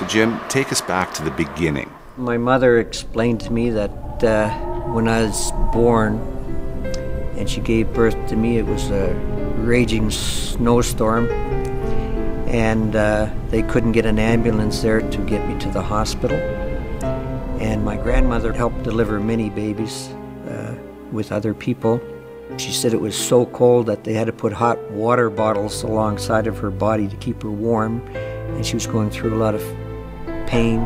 So, Jim, take us back to the beginning. My mother explained to me that uh, when I was born and she gave birth to me, it was a raging snowstorm, and uh, they couldn't get an ambulance there to get me to the hospital. And my grandmother helped deliver many babies uh, with other people. She said it was so cold that they had to put hot water bottles alongside of her body to keep her warm, and she was going through a lot of pain.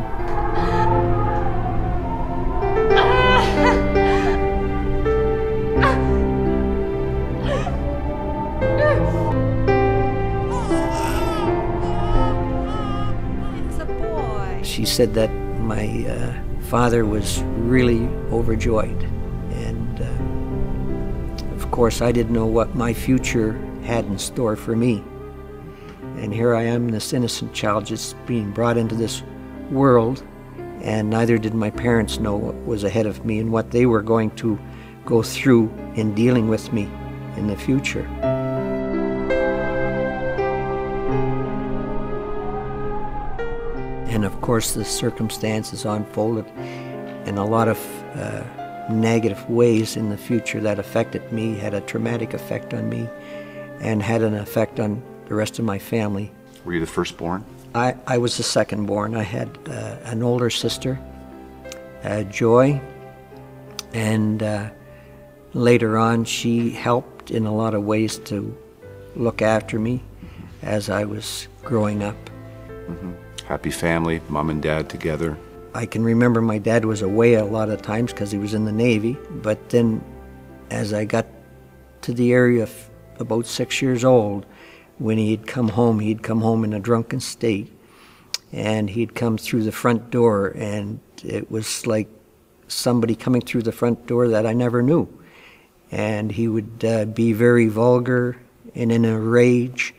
It's a boy. She said that my uh, father was really overjoyed. And uh, of course, I didn't know what my future had in store for me. And here I am, this innocent child, just being brought into this world, and neither did my parents know what was ahead of me and what they were going to go through in dealing with me in the future. And of course, the circumstances unfolded in a lot of uh, negative ways in the future that affected me, had a traumatic effect on me, and had an effect on the rest of my family. Were you the firstborn? I, I was the second born. I had uh, an older sister, uh, Joy, and uh, later on she helped in a lot of ways to look after me as I was growing up. Happy family, mom and dad together. I can remember my dad was away a lot of times because he was in the Navy, but then as I got to the area of about six years old, when he'd come home, he'd come home in a drunken state, and he'd come through the front door, and it was like somebody coming through the front door that I never knew. And he would uh, be very vulgar and in a rage.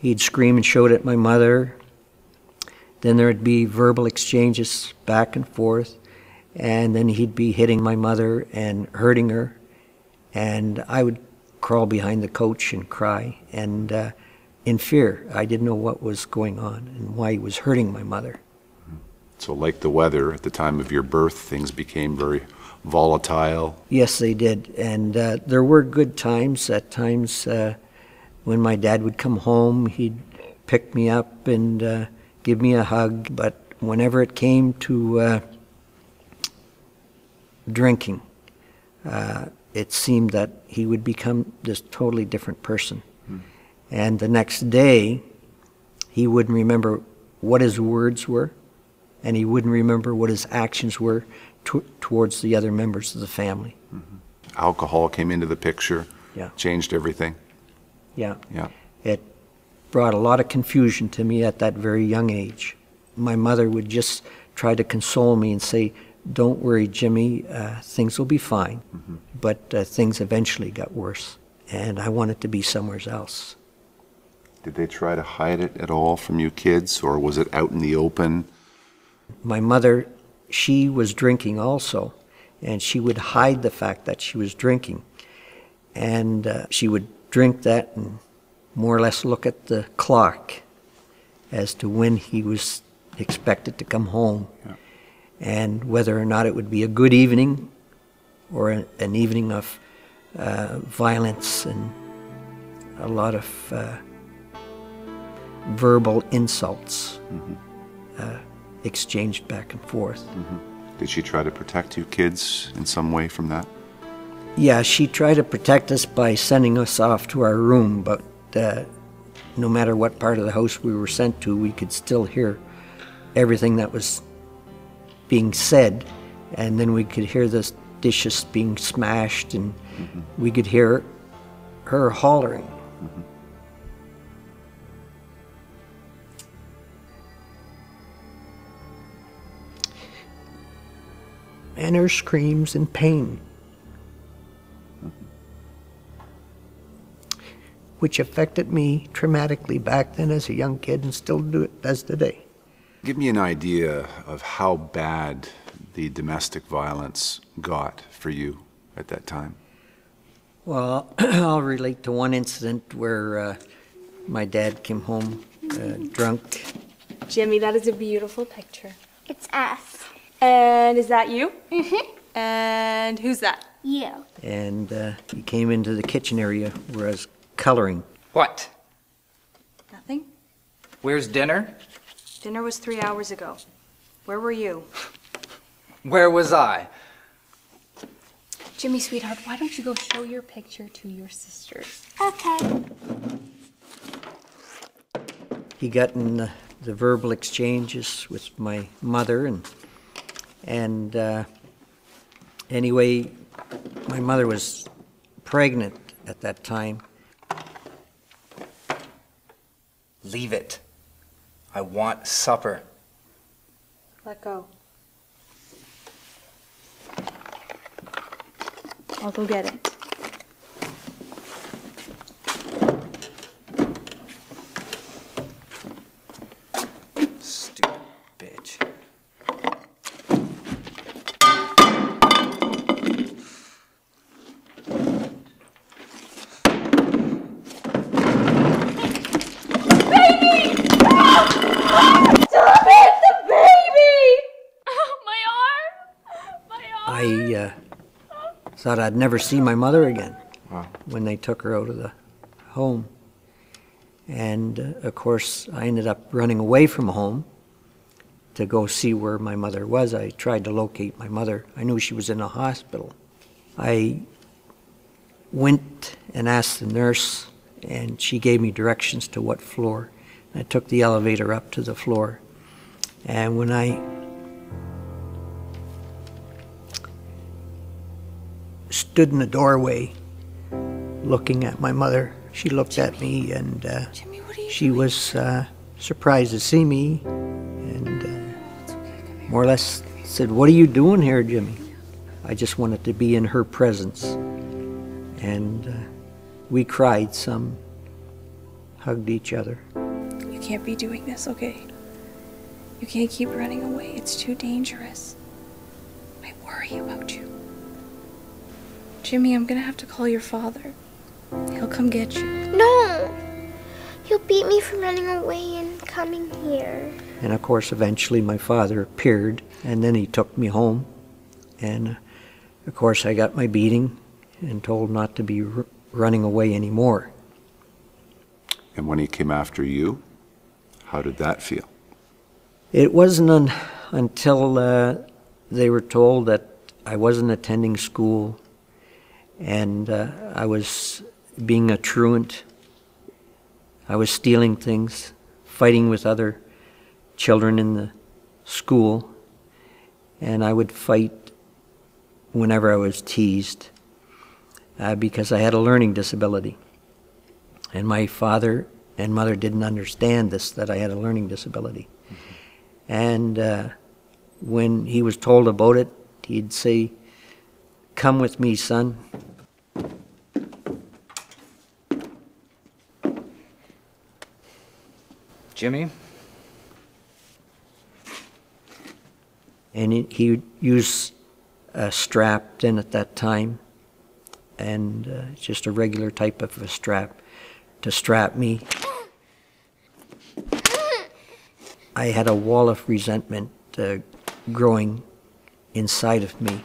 He'd scream and shout at my mother. Then there'd be verbal exchanges back and forth, and then he'd be hitting my mother and hurting her, and I would crawl behind the coach and cry, and uh, in fear. I didn't know what was going on and why he was hurting my mother. So, like the weather at the time of your birth, things became very volatile. Yes, they did, and uh, there were good times. At times, uh, when my dad would come home, he'd pick me up and uh, give me a hug. But whenever it came to uh, drinking, uh, it seemed that he would become this totally different person. And the next day, he wouldn't remember what his words were, and he wouldn't remember what his actions were to- towards the other members of the family. Mm-hmm. Alcohol came into the picture, Yeah. changed everything. Yeah. Yeah. It brought a lot of confusion to me at that very young age. My mother would just try to console me and say, Don't worry, Jimmy, uh, things will be fine. But uh, things eventually got worse, and I wanted to be somewhere else. Did they try to hide it at all from you kids, or was it out in the open? My mother, she was drinking also, and she would hide the fact that she was drinking. And uh, she would drink that and more or less look at the clock as to when he was expected to come home Yeah. And whether or not it would be a good evening or a, an evening of uh, violence and a lot of uh, verbal insults uh, exchanged back and forth. Did she try to protect you kids in some way from that? Yeah, she tried to protect us by sending us off to our room, but uh, no matter what part of the house we were sent to, we could still hear everything that was being said, and then we could hear the dishes being smashed, and we could hear her hollering. And her screams in pain. which affected me traumatically back then as a young kid and still do it does today. Give me an idea of how bad the domestic violence got for you at that time. Well, I'll relate to one incident where uh, my dad came home uh, drunk, Jimmy, that is a beautiful picture. It's us. And is that you? Mm-hmm. And who's that? You. And uh, he came into the kitchen area where I was coloring. What? Nothing. Where's dinner? Dinner was three hours ago. Where were you? Where was I? Jimmy, sweetheart, why don't you go show your picture to your sisters? Okay. he got in the, the verbal exchanges with my mother and and uh, anyway my mother was pregnant at that time Leave it. I want supper. Let go. I'll go get it. Stupid bitch. i uh, thought i'd never see my mother again when they took her out of the home. And uh, of course i ended up running away from home to go see where my mother was. I tried to locate my mother. I knew she was in a hospital. I went and asked the nurse and she gave me directions to what floor. I took the elevator up to the floor. And when i stood in the doorway looking at my mother. She looked at me and uh, Jimmy, what are you she was uh, surprised to see me and uh, more or less said, What are you doing here, Jimmy? I just wanted to be in her presence. And uh, we cried some, hugged each other. You can't be doing this, okay? You can't keep running away. It's too dangerous. I worry about you. Jimmy, I'm gonna have to call your father. He'll come get you. No. He'll beat me for running away and coming here. And of course, eventually my father appeared, and then he took me home. And uh, of course, I got my beating and told not to be r- running away anymore. And when he came after you, how did that feel? It wasn't un- until uh, they were told that I wasn't attending school and uh, I was being a truant. I was stealing things, fighting with other children in the school, and I would fight whenever I was teased uh, because I had a learning disability. And my father and mother didn't understand this, that I had a learning disability. And uh, when he was told about it, he'd say, Come with me, son. Jimmy? And he, used a strap then at that time, and uh, just a regular type of a strap to strap me. I had a wall of resentment uh, growing inside of me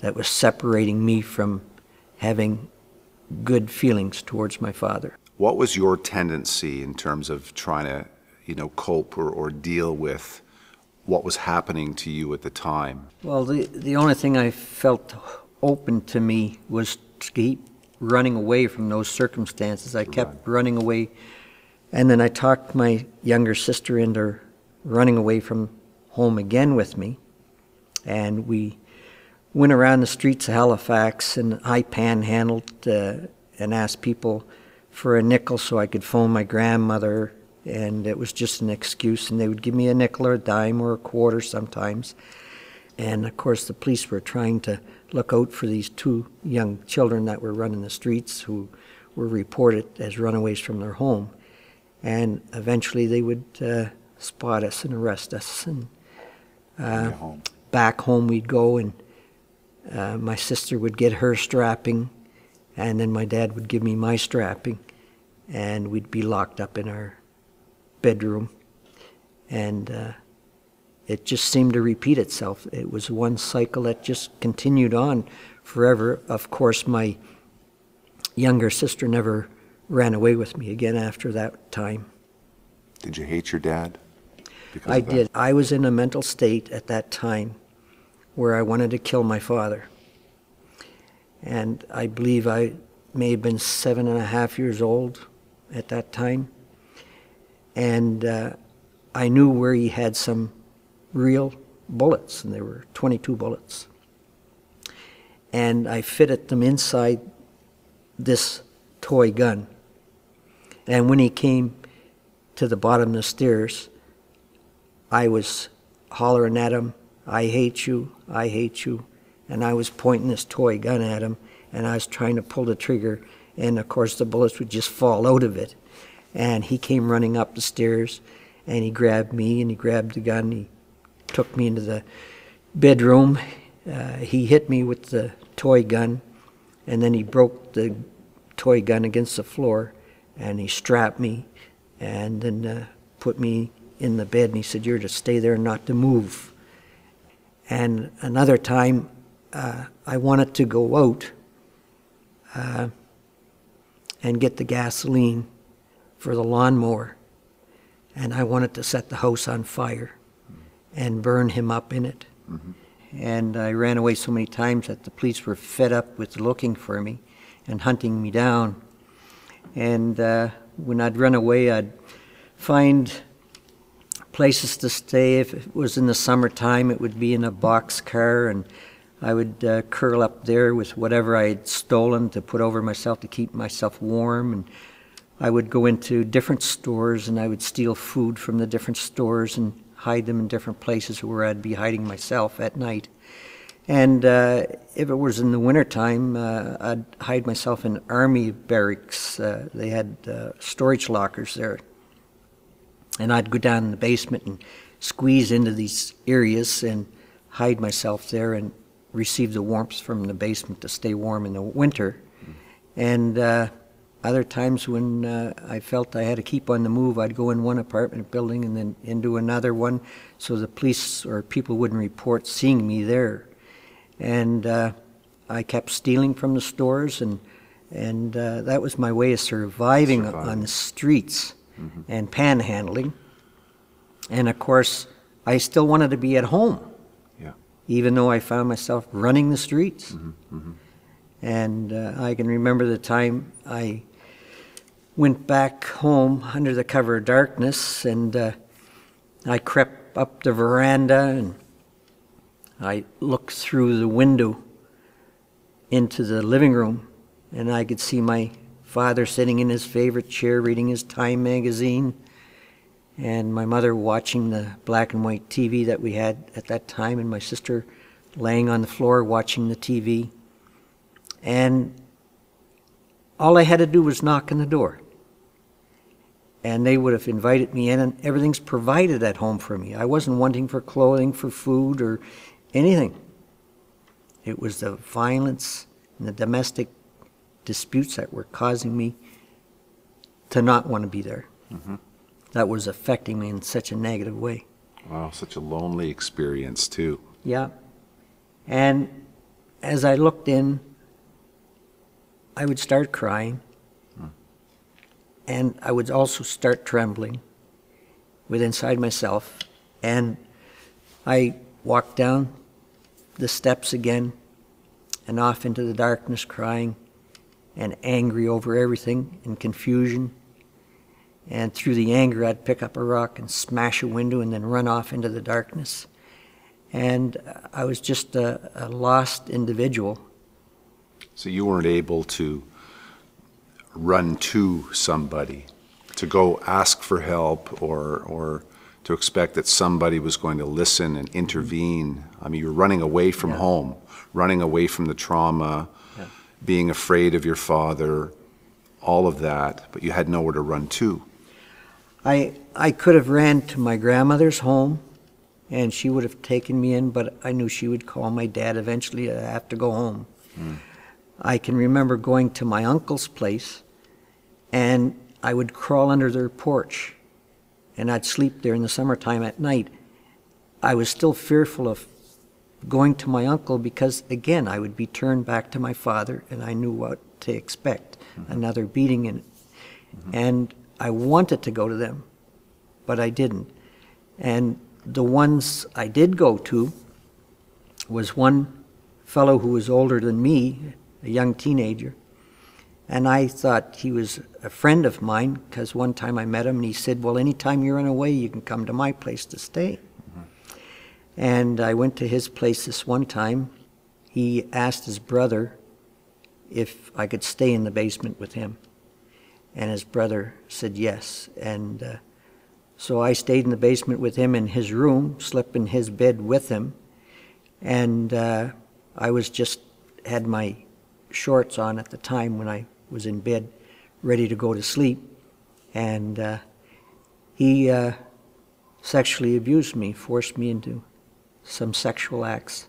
that was separating me from having good feelings towards my father. What was your tendency in terms of trying to, you know, cope or, or deal with what was happening to you at the time? Well, the, the only thing I felt open to me was to keep running away from those circumstances. I kept running away. And then I talked my younger sister into running away from home again with me. And we went around the streets of Halifax and I panhandled uh, and asked people for a nickel so I could phone my grandmother. And it was just an excuse. And they would give me a nickel or a dime or a quarter sometimes. And of course, the police were trying to look out for these two young children that were running the streets who were reported as runaways from their home. And eventually they would uh, spot us and arrest us. And uh, home. back home we'd go, and uh, my sister would get her strapping, and then my dad would give me my strapping, and we'd be locked up in our bedroom. And uh, it just seemed to repeat itself. It was one cycle that just continued on forever. Of course, my younger sister never ran away with me again after that time. Did you hate your dad? I did. I was in a mental state at that time where I wanted to kill my father. And I believe I may have been seven and a half years old at that time. And uh, I knew where he had some real bullets, and there were 22 bullets. And I fitted them inside this toy gun. And when he came to the bottom of the stairs, I was hollering at him, I hate you, I hate you. And I was pointing this toy gun at him, and I was trying to pull the trigger, and of course the bullets would just fall out of it. And he came running up the stairs, and he grabbed me, and he grabbed the gun, he took me into the bedroom. Uh, he hit me with the toy gun, and then he broke the toy gun against the floor, and he strapped me, and then uh, put me in the bed, and he said, "You're to stay there, and not to move." And another time, uh, I wanted to go out uh, and get the gasoline for the lawnmower, and I wanted to set the house on fire and burn him up in it. And I ran away so many times that the police were fed up with looking for me and hunting me down. And uh, when I'd run away, I'd find places to stay. If it was in the summertime, it would be in a box car, and I would uh, curl up there with whatever I had stolen to put over myself to keep myself warm. And I would go into different stores and I would steal food from the different stores and hide them in different places where I'd be hiding myself at night. And uh, if it was in the wintertime, uh, I'd hide myself in army barracks. Uh, they had uh, storage lockers there. And I'd go down in the basement and squeeze into these areas and hide myself there and receive the warmth from the basement to stay warm in the winter. And uh, other times when uh, I felt I had to keep on the move, I'd go in one apartment building and then into another one so the police or people wouldn't report seeing me there. And uh, I kept stealing from the stores, and, and uh, that was my way of surviving, Surviving. on the streets and panhandling. And of course, I still wanted to be at home Yeah. even though I found myself running the streets. And uh, I can remember the time I went back home under the cover of darkness, and uh, I crept up the veranda and I looked through the window into the living room, and I could see my father sitting in his favorite chair reading his Time magazine and my mother watching the black and white TV that we had at that time, and my sister laying on the floor watching the TV. And all I had to do was knock on the door. And they would have invited me in, and everything's provided at home for me. I wasn't wanting for clothing, for food, or anything. It was the violence and the domestic disputes that were causing me to not want to be there mm-hmm. that was affecting me in such a negative way. Wow, such a lonely experience, too. Yeah. And as I looked in, I would start crying. And I would also start trembling with inside myself. And I walked down the steps again and off into the darkness, crying and angry over everything and confusion. And through the anger, I'd pick up a rock and smash a window and then run off into the darkness. And I was just a, a lost individual. So you weren't able to run to somebody, to go ask for help, or, or to expect that somebody was going to listen and intervene. I mean, you're running away from Yeah. home, running away from the trauma, Yeah. being afraid of your father, all of that, but you had nowhere to run to. I, I could have ran to my grandmother's home and she would have taken me in, but I knew she would call my dad eventually. I have to go home. Hmm. I can remember going to my uncle's place and I would crawl under their porch and I'd sleep there in the summertime at night, I was still fearful of going to my uncle because, again, I would be turned back to my father, and I knew what to expect mm-hmm. another beating. And, mm-hmm. and I wanted to go to them, but I didn't. And the ones I did go to was one fellow who was older than me, a young teenager. And I thought he was a friend of mine because one time I met him and he said, Well, anytime you're in a way, you can come to my place to stay. And I went to his place this one time. He asked his brother if I could stay in the basement with him. And his brother said yes. And uh, so I stayed in the basement with him in his room, slept in his bed with him. And uh, I was just had my shorts on at the time when I was in bed, ready to go to sleep. And uh, he uh, sexually abused me, forced me into some sexual acts.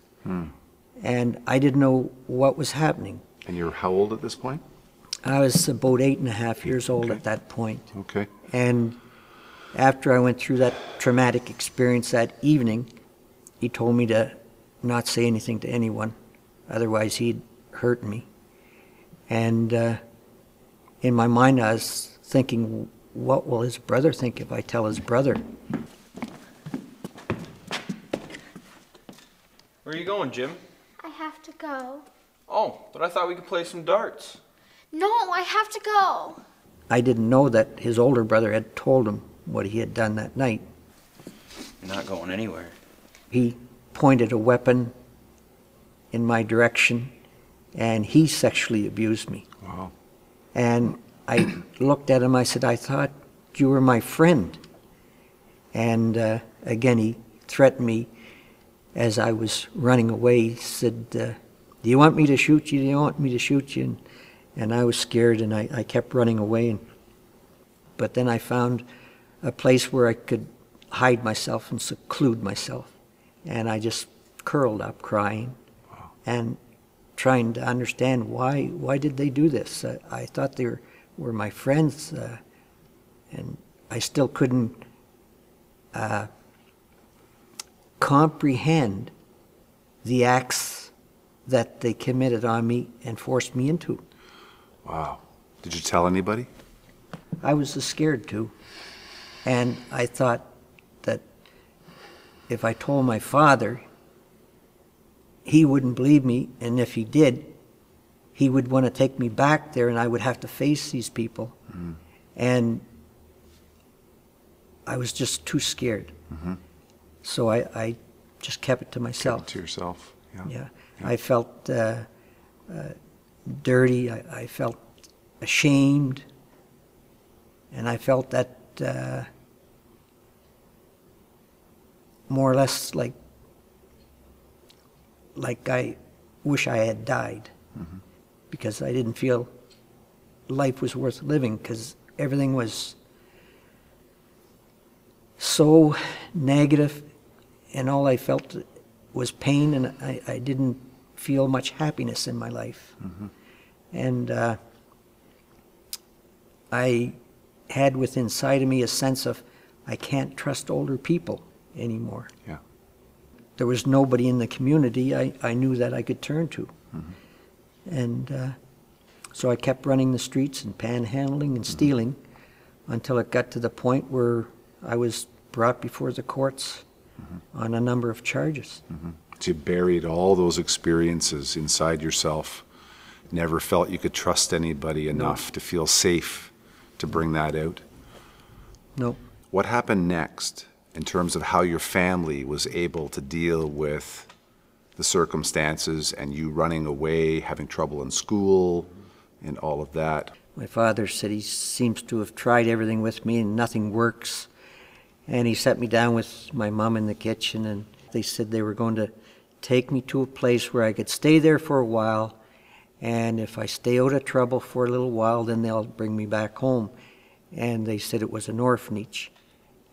And I didn't know what was happening. And you're how old at this point? I was about eight and a half years old Okay. at that point. Okay. And after I went through that traumatic experience that evening, he told me to not say anything to anyone, otherwise he'd hurt me. And uh, in my mind, I was thinking, what will his brother think if I tell his brother? Where are you going, Jim? I have to go. Oh, but I thought we could play some darts. No, I have to go. I didn't know that his older brother had told him what he had done that night. You're not going anywhere. He pointed a weapon in my direction, and he sexually abused me. Wow. And I looked at him, I said, I thought you were my friend. And uh, again, he threatened me as I was running away. He said, uh, Do you want me to shoot you? Do you want me to shoot you? And, and I was scared and I, I kept running away. And, but then I found a place where I could hide myself and seclude myself. And I just curled up crying and trying to understand why why did they do this. I, I thought they were, were my friends, uh, and I still couldn't uh, comprehend the acts that they committed on me and forced me into. Wow. Did you tell anybody? I was scared to, and I thought that if I told my father, he wouldn't believe me, and if he did, he would want to take me back there, and I would have to face these people. And I was just too scared. So I, I just kept it to myself. To yourself. Yeah. Yeah, I felt uh, uh, dirty. I, I felt ashamed, and I felt that uh, more or less like like I wish I had died because I didn't feel life was worth living because everything was so negative and all I felt was pain, and I, I didn't feel much happiness in my life. And uh, I had within inside of me a sense of I can't trust older people anymore. Yeah. There was nobody in the community I, I knew that I could turn to. Mm-hmm. And uh, so I kept running the streets and panhandling and mm-hmm. stealing until it got to the point where I was brought before the courts mm-hmm. on a number of charges. So you buried all those experiences inside yourself. Never felt you could trust anybody enough to feel safe to bring that out. No, What happened next in terms of how your family was able to deal with the circumstances and you running away, having trouble in school, and all of that? my father said he seems to have tried everything with me and nothing works. And he set me down with my mom in the kitchen, and they said they were going to take me to a place where I could stay there for a while. And if I stay out of trouble for a little while, then they'll bring me back home. And they said it was an orphanage.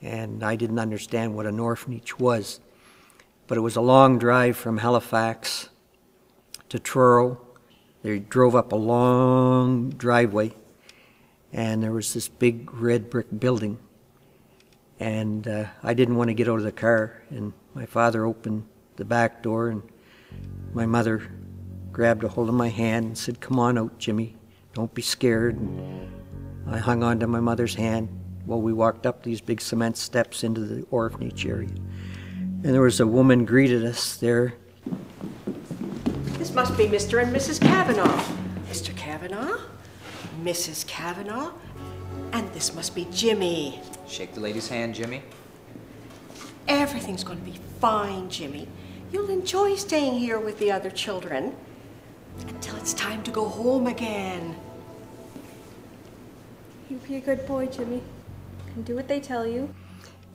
And I didn't understand what an orphanage was. But it was a long drive from Halifax to Truro. They drove up a long driveway, and there was this big red brick building. And uh, I didn't want to get out of the car. And my father opened the back door, and my mother grabbed a hold of my hand and said, Come on out, Jimmy. Don't be scared. And I hung on to my mother's hand while we walked up these big cement steps into the orphanage area. And there was a woman greeted us there. This must be Mr. and Mrs. Cavanagh. Mr. Cavanagh, Mrs. Cavanagh, and this must be Jimmy. Shake the lady's hand, Jimmy. Everything's going to be fine, Jimmy. You'll enjoy staying here with the other children until it's time to go home again. You be a good boy, Jimmy. And do what they tell you.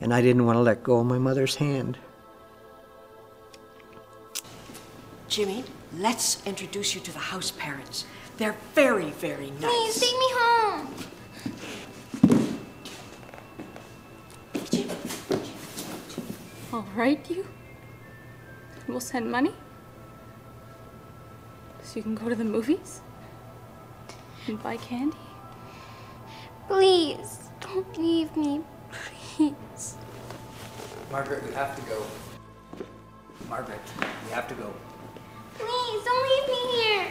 And I didn't want to let go of my mother's hand. Jimmy, let's introduce you to the house parents. They're very, very nice. Please take me home. All right, you. We'll send money. So you can go to the movies and buy candy. Please, don't leave me. Please. Margaret, we have to go. Margaret, we have to go. Please, don't leave me here.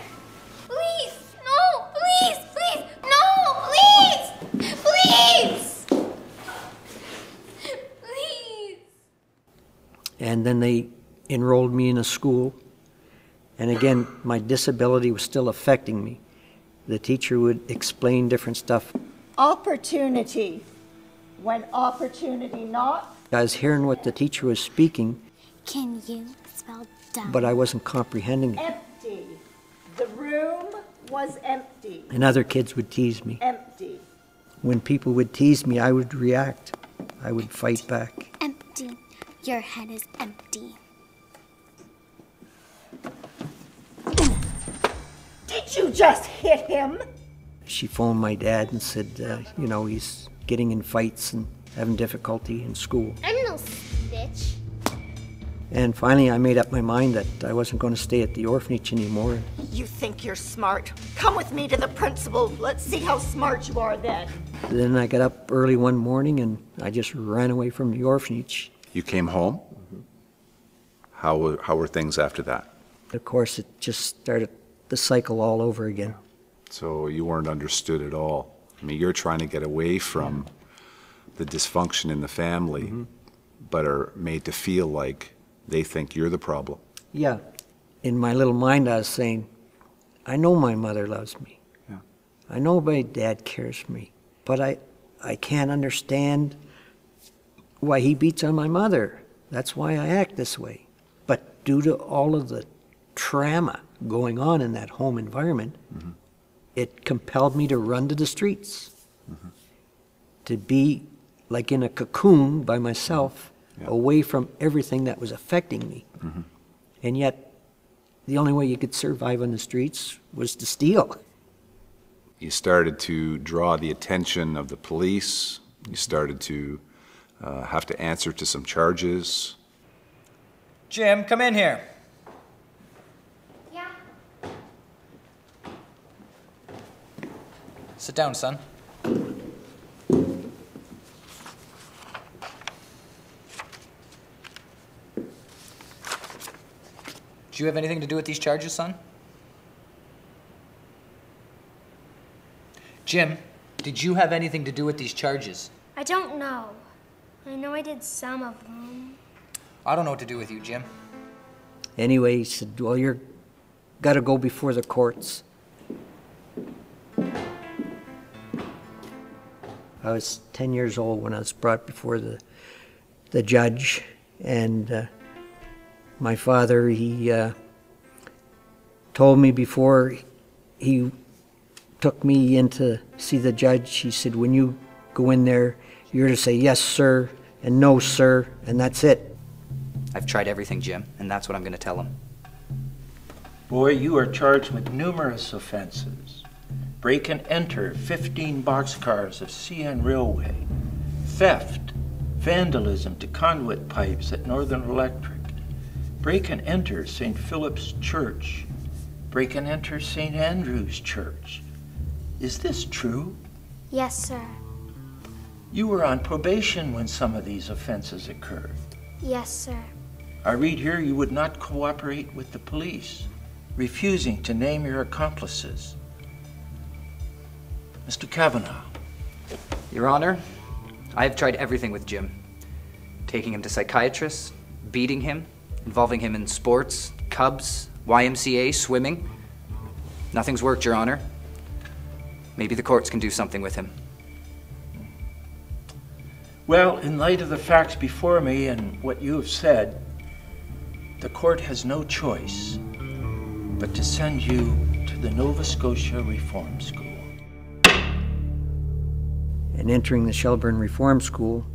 Please. No, please, please. No, please. Please. Please. And then they enrolled me in a school. And again, my disability was still affecting me. The teacher would explain different stuff. Opportunity. When opportunity not, I was hearing what the teacher was speaking, Can you spell dumb? but I wasn't comprehending it. empty. The room was empty. And other kids would tease me. Empty. When people would tease me, I would react. I would fight back. Empty. Your head is empty. Did you just hit him? She phoned my dad and said, uh, you know, he's getting in fights and having difficulty in school. I'm no snitch. And finally, I made up my mind that I wasn't going to stay at the orphanage anymore. You think you're smart. Come with me to the principal. Let's see how smart you are then. Then I got up early one morning and I just ran away from the orphanage. You came home? How, were- how were things after that? Of course, it just started the cycle all over again. So you weren't understood at all. I mean, you're trying to get away from the dysfunction in the family, mm-hmm. but are made to feel like they think you're the problem. Yeah. In my little mind, I was saying, I know my mother loves me. Yeah. I know my dad cares for me. But I, I can't understand why he beats on my mother. That's why I act this way. But due to all of the trauma going on in that home environment, mm-hmm. It compelled me to run to the streets. To be like in a cocoon by myself, Yeah. away from everything that was affecting me. And yet, the only way you could survive on the streets was to steal. You started to draw the attention of the police. You started to uh, have to answer to some charges. Jim, come in here. Sit down, son. Do you have anything to do with these charges, son? Jim, did you have anything to do with these charges? I don't know. I know I did some of them. I don't know what to do with you, Jim. Anyway, he said, Well, you're got to go before the courts. I was 10 years old when I was brought before the, the judge, and uh, my father, he uh, told me before he took me in to see the judge, he said, When you go in there, you're to say yes, sir, and no, sir, and that's it. I've tried everything, Jim, and that's what I'm going to tell him. Boy, you are charged with numerous offenses. Break and enter 15 boxcars of CN Railway, theft, vandalism to conduit pipes at Northern Electric, break and enter St. Philip's Church, break and enter St. Andrew's Church. Is this true? Yes, sir. You were on probation when some of these offenses occurred. Yes, sir. I read here you would not cooperate with the police, refusing to name your accomplices. Mr. Cavanagh, Your Honor, I have tried everything with Jim. Taking him to psychiatrists, beating him, involving him in sports, Cubs, YMCA, swimming. Nothing's worked, Your Honor. Maybe the courts can do something with him. well, in light of the facts before me and what you have said, the court has no choice but to send you to the Nova Scotia Reform School. And entering the Shelburne Reform School,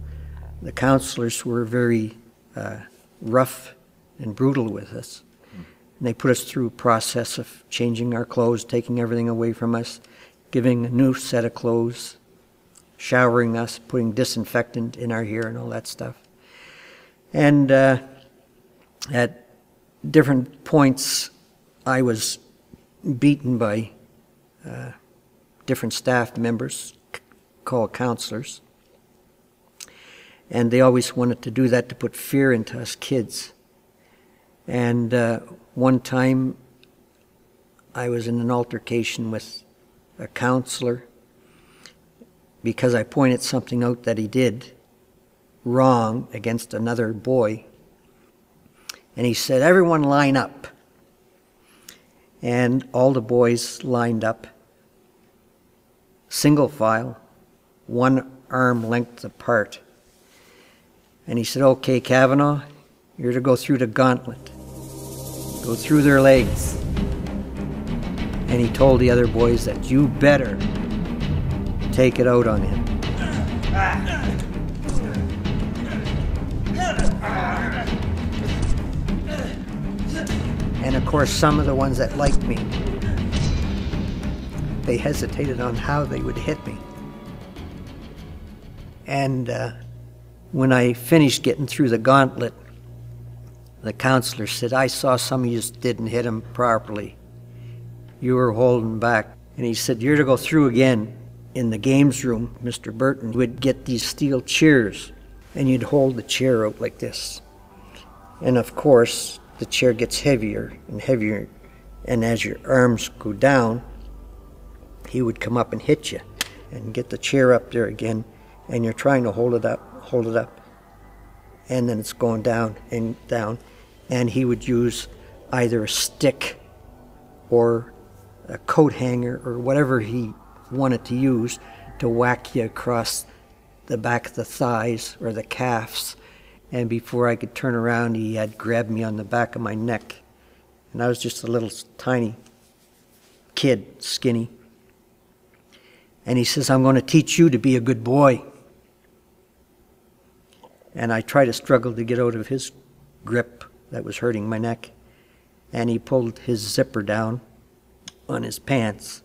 the counselors were very uh, rough and brutal with us. And they put us through a process of changing our clothes, taking everything away from us, giving a new set of clothes, showering us, putting disinfectant in our hair and all that stuff. And uh, at different points, I was beaten by uh, different staff members c- called counselors. And they always wanted to do that to put fear into us kids. And uh, one time I was in an altercation with a counselor because I pointed something out that he did wrong against another boy. And he said, Everyone line up. And all the boys lined up, single file, one arm length apart. And he said, Okay, Cavanagh, you're to go through the gauntlet, go through their legs. And he told the other boys that you better take it out on him. And of course, some of the ones that liked me, they hesitated on how they would hit me. And uh, when I finished getting through the gauntlet, the counselor said, I saw some of you didn't hit him properly. You were holding back. And he said, You're to go through again in the games room. Mr. Burton would get these steel chairs, and you'd hold the chair out like this. And of course, the chair gets heavier and heavier, and as your arms go down, he would come up and hit you and get the chair up there again, and you're trying to hold it up, hold it up, and then it's going down and down, and he would use either a stick or a coat hanger or whatever he wanted to use to whack you across the back of the thighs or the calves. And before I could turn around, he had grabbed me on the back of my neck. And I was just a little tiny kid, skinny. And he says, I'm going to teach you to be a good boy. And I tried to struggle to get out of his grip that was hurting my neck. And he pulled his zipper down on his pants.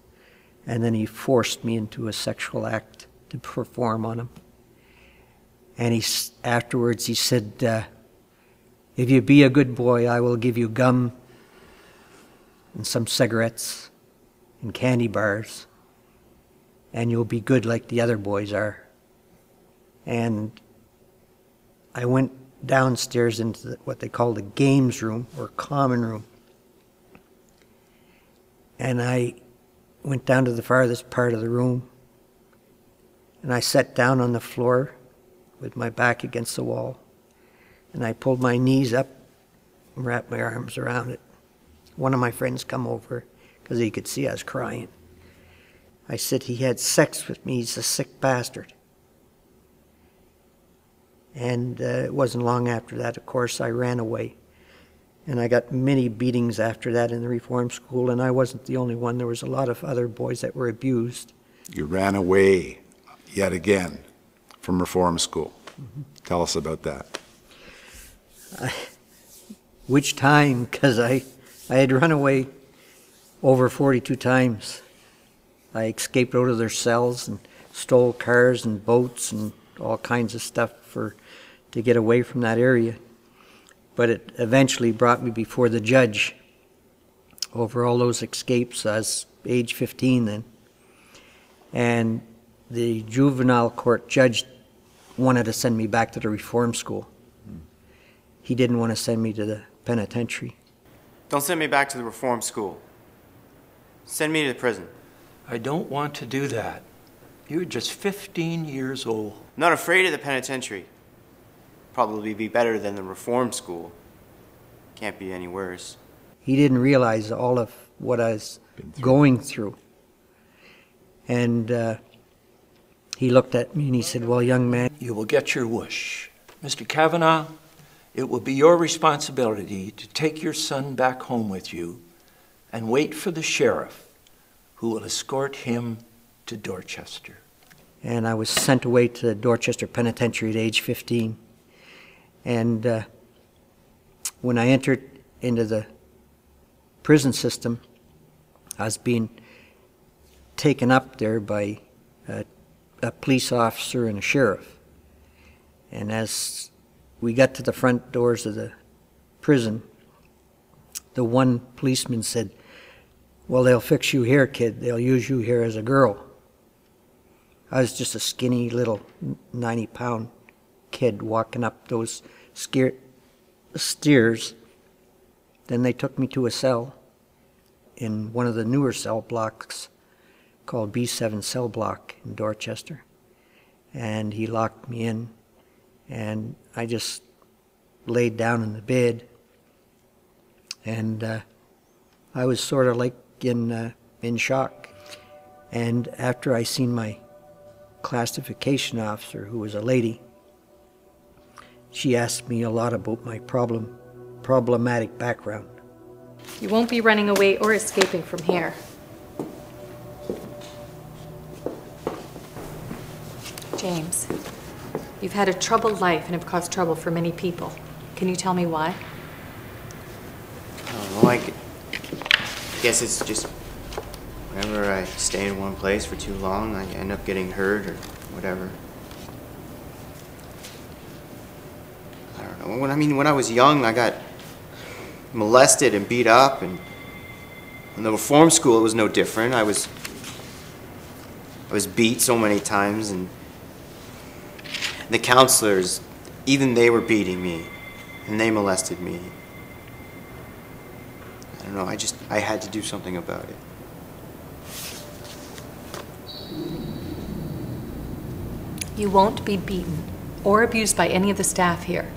And then he forced me into a sexual act to perform on him. And he, afterwards he said, uh, If you be a good boy, I will give you gum and some cigarettes and candy bars, and you'll be good like the other boys are. And I went downstairs into the, what they call the games room or common room. And I went down to the farthest part of the room and I sat down on the floor with my back against the wall. And I pulled my knees up and wrapped my arms around it. One of my friends come over because he could see I was crying. I said, He had sex with me. He's a sick bastard. And uh, it wasn't long after that, of course, I ran away. And I got many beatings after that in the reform school, and I wasn't the only one. There was a lot of other boys that were abused. You ran away yet again from reform school. Tell us about that. Which time? Because I, I had run away over 42 times. I escaped out of their cells and stole cars and boats and all kinds of stuff for to get away from that area. But it eventually brought me before the judge over all those escapes. Uh, I was age 15 then. And the juvenile court judge wanted to send me back to the reform school. He didn't want to send me to the penitentiary. Don't send me back to the reform school. Send me to the prison. I don't want to do that. You're just 15 years old. I'm not afraid of the penitentiary. Probably be better than the reform school. Can't be any worse. He didn't realize all of what I was going through. And uh, he looked at me and he said, Well, young man, You will get your wish. Mr. Cavanagh, it will be your responsibility to take your son back home with you and wait for the sheriff who will escort him to Dorchester. and I was sent away to the Dorchester Penitentiary at age 15. And uh, when I entered into the prison system, I was being taken up there by a, a police officer and a sheriff. And as we got to the front doors of the prison, the one policeman said, Well, they'll fix you here, kid. They'll use you here as a girl. I was just a skinny little 90 pound kid walking up those stairs. Then they took me to a cell in one of the newer cell blocks called B7 Cell Block in Dorchester. And he locked me in, and I just laid down in the bed. And uh, I was sort of like in, uh, in shock. And after I seen my classification officer, who was a lady, she asked me a lot about my problem, problematic background. You won't be running away or escaping from here. James, you've had a troubled life and have caused trouble for many people. Can you tell me why? I don't know. I guess it's just whenever I stay in one place for too long, I end up getting hurt or whatever. I don't know. When I mean, when I was young, I got molested and beat up, and in the reform school, it was no different. I was I was beat so many times, and the counselors, even they were beating me, and they molested me. I don't know. I just I had to do something about it. You won't be beaten or abused by any of the staff here.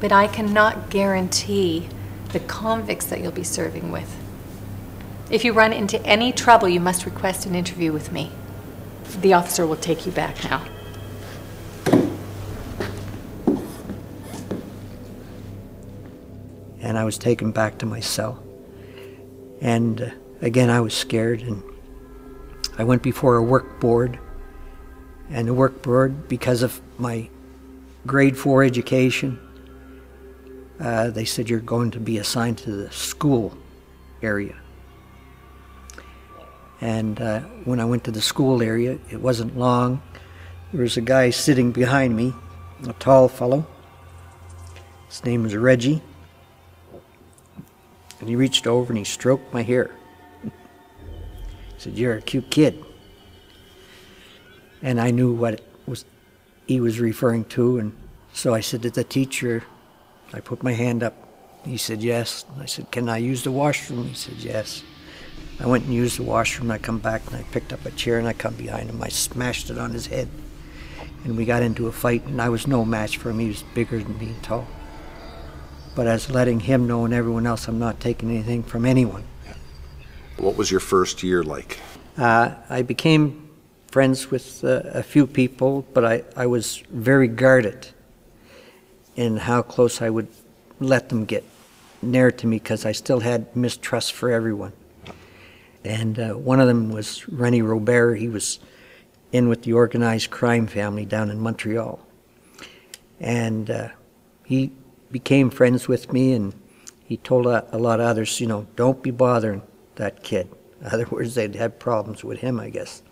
But I cannot guarantee the convicts that you'll be serving with. If you run into any trouble, you must request an interview with me. The officer will take you back now. and I was taken back to my cell. And uh, again, I was scared, and I went before a work board. And the work board, because of my grade four education, uh, they said you're going to be assigned to the school area. And uh, when I went to the school area, it wasn't long. There was a guy sitting behind me, a tall fellow. His name was Reggie. And he reached over and he stroked my hair. He said, You're a cute kid. And I knew what was he was referring to, and so I said to the teacher, I put my hand up. He said yes. I said, Can I use the washroom? He said yes. I went and used the washroom. I come back and I picked up a chair and I come behind him. I smashed it on his head. And we got into a fight, and I was no match for him. He was bigger than me and tall but as letting him know and everyone else I'm not taking anything from anyone. What was your first year like? Uh, I became friends with uh, a few people, but I, I was very guarded in how close I would let them get near to me because I still had mistrust for everyone. And uh, one of them was Rennie Robert. He was in with the organized crime family down in Montreal. And uh, he became friends with me, and he told a, a lot of others, you know, don't be bothering that kid. In other words, they'd have problems with him, I guess.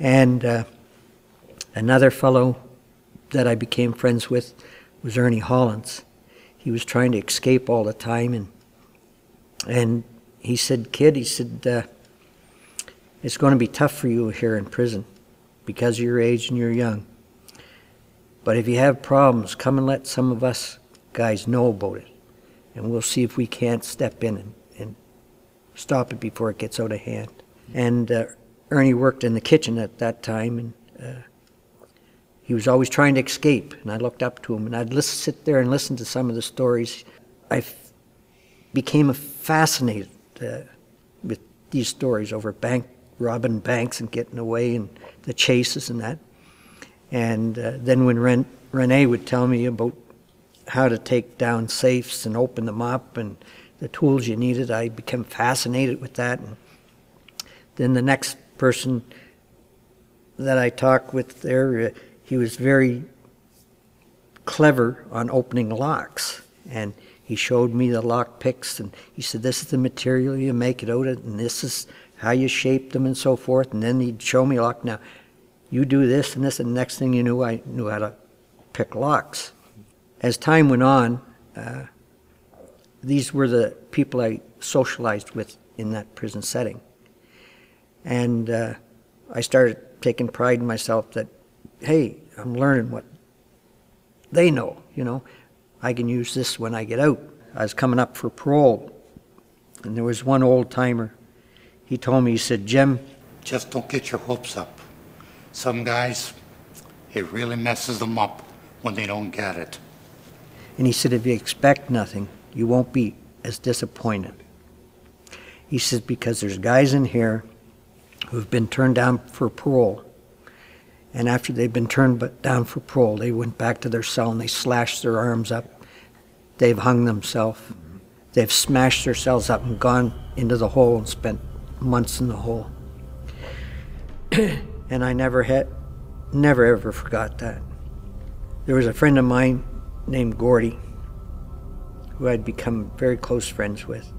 And uh, another fellow that I became friends with was Ernie Hollins. He was trying to escape all the time, and and he said, "Kid," he said, uh, "it's going to be tough for you here in prison because of your age and you're young. But if you have problems, come and let some of us guys know about it. And we'll see if we can't step in and, and stop it before it gets out of hand. And uh, Ernie worked in the kitchen at that time, and uh, he was always trying to escape. And I looked up to him, and I'd listen, sit there and listen to some of the stories. I became fascinated uh, with these stories over bank robbing banks and getting away, and the chases and that. And uh, then when Ren- Renee would tell me about how to take down safes and open them up and the tools you needed, I became fascinated with that. And then the next person that I talked with there, uh, he was very clever on opening locks. And he showed me the lock picks and he said, This is the material you make it out of, and this is how you shape them and so forth. And then he'd show me lock. Now, you do this and this, and next thing you knew, I knew how to pick locks. As time went on, uh, these were the people I socialized with in that prison setting. And uh, I started taking pride in myself that, hey, I'm learning what they know, you know. I can use this when I get out. I was coming up for parole, and there was one old timer. He told me, he said, Jim. Just don't get your hopes up. Some guys, it really messes them up when they don't get it. And he said, if you expect nothing, you won't be as disappointed. He says, because there's guys in here who've been turned down for parole. And after they've been turned but down for parole, they went back to their cell and they slashed their arms up. They've hung themselves. They've smashed themselves up and gone into the hole and spent months in the hole. and I never had, never ever forgot that. There was a friend of mine named Gordy who I'd become very close friends with,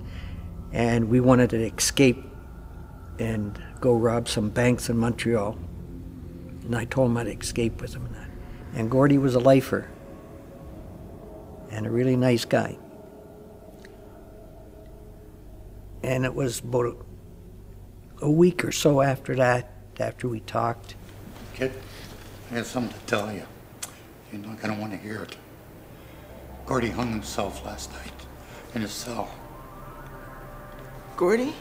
and we wanted to escape and go rob some banks in Montreal. And I told him I'd escape with him. And, that. and Gordy was a lifer and a really nice guy. And it was about a, a week or so after that, after we talked. Kid, I have something to tell you. You're not going to want to hear it. Gordy hung himself last night in his cell. Gordy?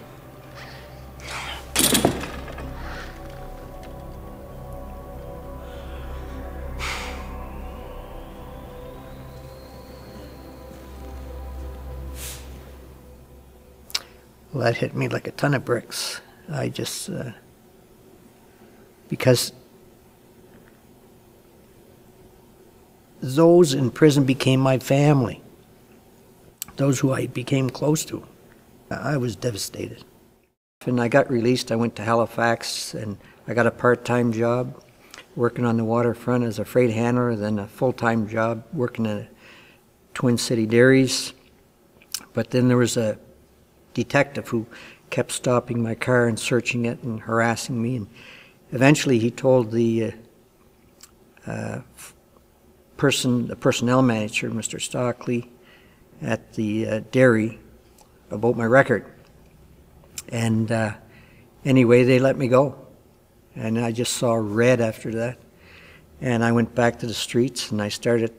Well, that hit me like a ton of bricks. I just, uh, because those in prison became my family, those who I became close to. I was devastated. When I got released, I went to Halifax and I got a part time job working on the waterfront as a freight handler, then a full time job working at Twin City Dairies. But then there was a detective who kept stopping my car and searching it and harassing me. And eventually he told the uh, uh, person, the personnel manager, Mr. Stockley, at the uh, dairy about my record. And uh, anyway, they let me go. And I just saw red after that. And I went back to the streets and I started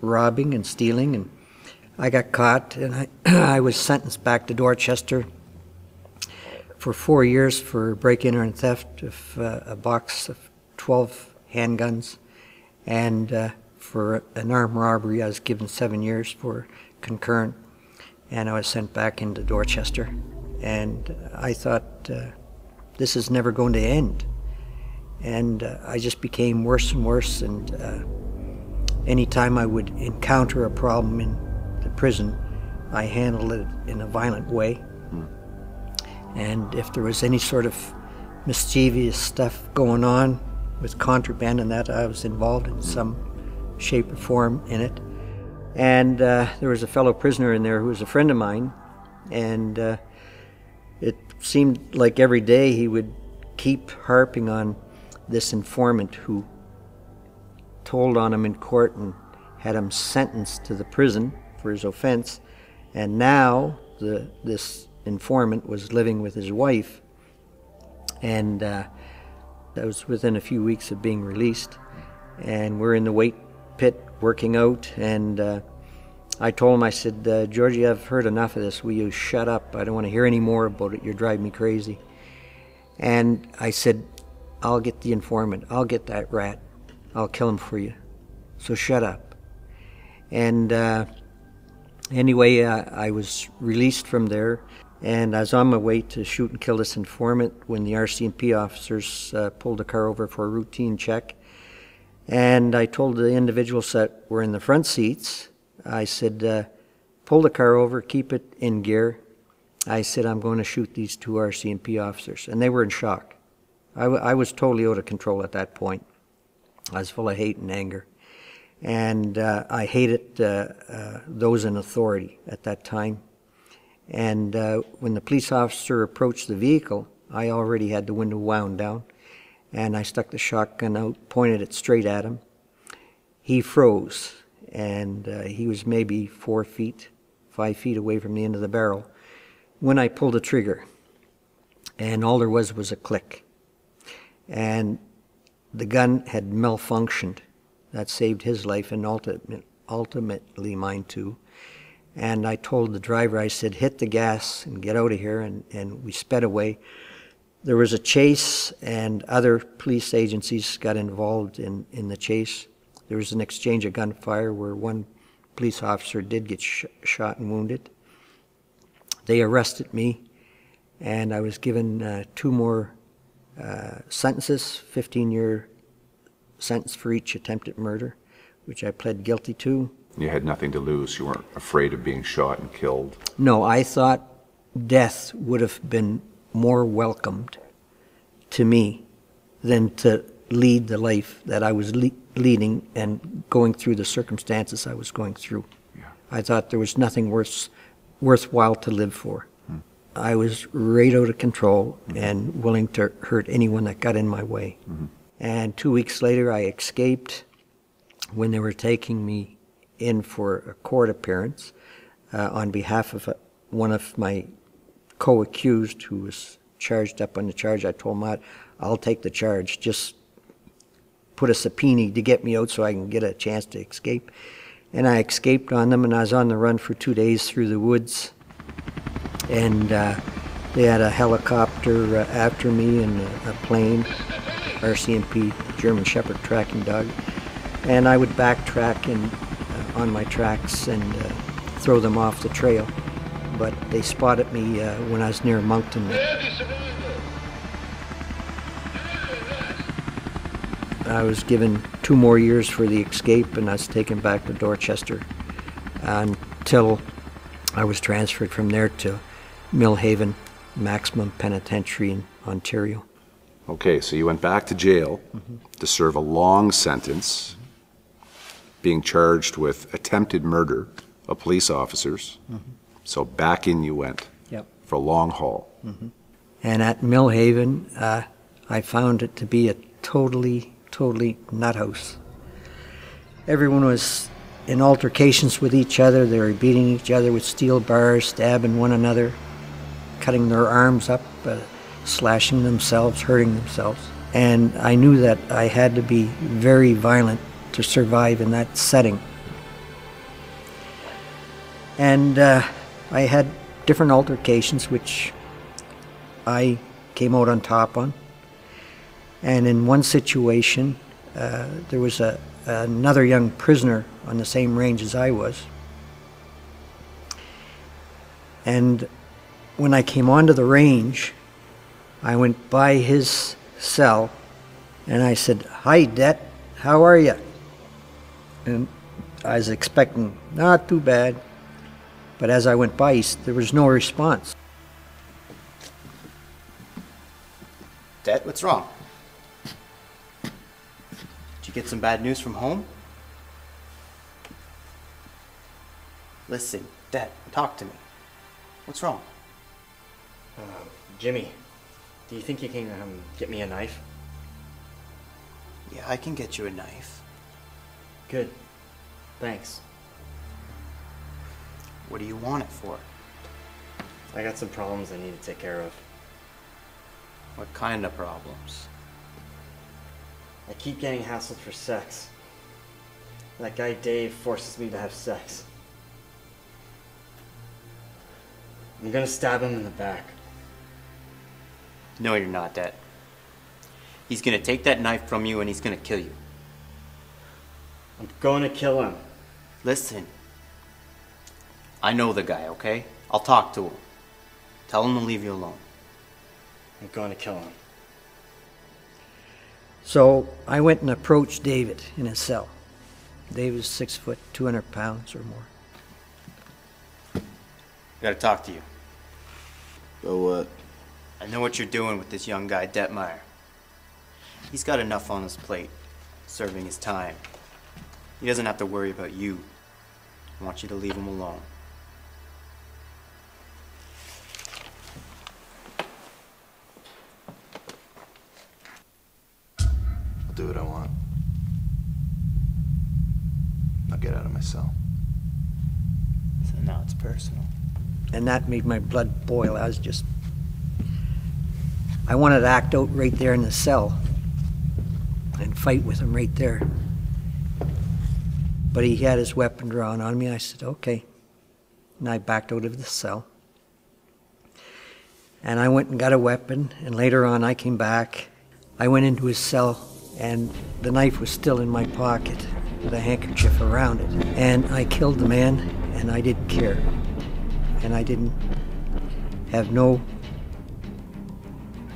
robbing and stealing. And I got caught and I, I was sentenced back to Dorchester for four years for break in and theft of uh, a box of 12 handguns. And uh, for an armed robbery, I was given seven years for concurrent. And I was sent back into Dorchester. And I thought, uh, this is never going to end. And uh, I just became worse and worse. And uh, anytime I would encounter a problem in prison, I handled it in a violent way. And if there was any sort of mischievous stuff going on with contraband and that, I was involved in some shape or form in it. And uh, there was a fellow prisoner in there who was a friend of mine, and uh, it seemed like every day he would keep harping on this informant who told on him in court and had him sentenced to the prison for his offense. And now the, this informant was living with his wife, and uh, that was within a few weeks of being released. and we're in the weight pit working out. And uh, I told him, I said, uh, Georgie, I've heard enough of this. Will you shut up? I don't want to hear any more about it. You're driving me crazy. And I said, I'll get the informant. I'll get that rat. I'll kill him for you. So shut up. And uh, anyway, uh, I was released from there, and I was on my way to shoot and kill this informant when the RCMP officers uh, pulled the car over for a routine check. And I told the individuals that were in the front seats, I said, uh, pull the car over, keep it in gear. I said, I'm going to shoot these two RCMP officers. And they were in shock. I, I was totally out of control at that point. I was full of hate and anger. And uh, I hated uh, uh, those in authority at that time. And uh, when the police officer approached the vehicle, I already had the window wound down. And I stuck the shotgun out, pointed it straight at him. He froze, and uh, he was maybe four feet, five feet away from the end of the barrel when I pulled the trigger. And all there was was a click. And the gun had malfunctioned. That saved his life and ultimate, ultimately mine too. And I told the driver, I said, hit the gas and get out of here. And, and we sped away. There was a chase, and other police agencies got involved in, in the chase. There was an exchange of gunfire where one police officer did get sh- shot and wounded. They arrested me, and I was given uh, two more uh, sentences 15 year sentence for each attempted murder, which I pled guilty to. You had nothing to lose. You weren't afraid of being shot and killed. No, I thought death would have been more welcomed to me than to lead the life that I was le- leading and going through the circumstances I was going through. Yeah. I thought there was nothing worth, worthwhile to live for. Hmm. I was right out of control hmm. and willing to hurt anyone that got in my way. Hmm. And two weeks later, I escaped when they were taking me in for a court appearance uh, on behalf of uh, one of my co-accused who was charged up on the charge. I told him, I'll take the charge. Just put a subpoena to get me out so I can get a chance to escape. And I escaped on them, and I was on the run for two days through the woods. And uh, they had a helicopter uh, after me and a, a plane, RCMP German Shepherd tracking dog. And I would backtrack and uh, on my tracks and uh, throw them off the trail. But they spotted me uh, when I was near Moncton. I was given two more years for the escape, and I was taken back to Dorchester until I was transferred from there to Millhaven Maximum Penitentiary in Ontario. Okay, so you went back to jail to serve a long sentence, being charged with attempted murder of police officers. So back in you went Yep. for a long haul. And at Millhaven, uh, I found it to be a totally, totally nut house. Everyone was in altercations with each other. They were beating each other with steel bars, stabbing one another, cutting their arms up, uh, slashing themselves, hurting themselves. And I knew that I had to be very violent to survive in that setting. And uh, I had different altercations, which I came out on top on. And in one situation, uh, there was a, another young prisoner on the same range as I was. And when I came onto the range, I went by his cell and I said, Hi, Det, how are you? And I was expecting, not too bad. But as I went by, there was no response. Det, what's wrong? Did you get some bad news from home? Listen, Det, talk to me. What's wrong? Uh, Jimmy, do you think you can um, get me a knife? Yeah, I can get you a knife. Good. Thanks. What do you want it for? I got some problems I need to take care of. What kind of problems? I keep getting hassled for sex. That guy Dave forces me to have sex. I'm gonna stab him in the back. No, you're not, Dad. He's gonna take that knife from you and he's gonna kill you. I'm going to kill him. Listen. I know the guy, okay? I'll talk to him. Tell him to leave you alone. I'm going to kill him. So I went and approached David in his cell. David was six foot, 200 pounds or more. I Gotta talk to you. Go what? I know what you're doing with this young guy, Detmeyer. He's got enough on his plate, serving his time. He doesn't have to worry about you. I want you to leave him alone. I'll do what I want. I'll get out of my cell. So now it's personal. And that made my blood boil. I was just. I wanted to act out right there in the cell and fight with him right there. But he had his weapon drawn on me. I said, okay. And I backed out of the cell. And I went and got a weapon. And later on, I came back. I went into his cell, and the knife was still in my pocket with a handkerchief around it. And I killed the man, and I didn't care. And I didn't have no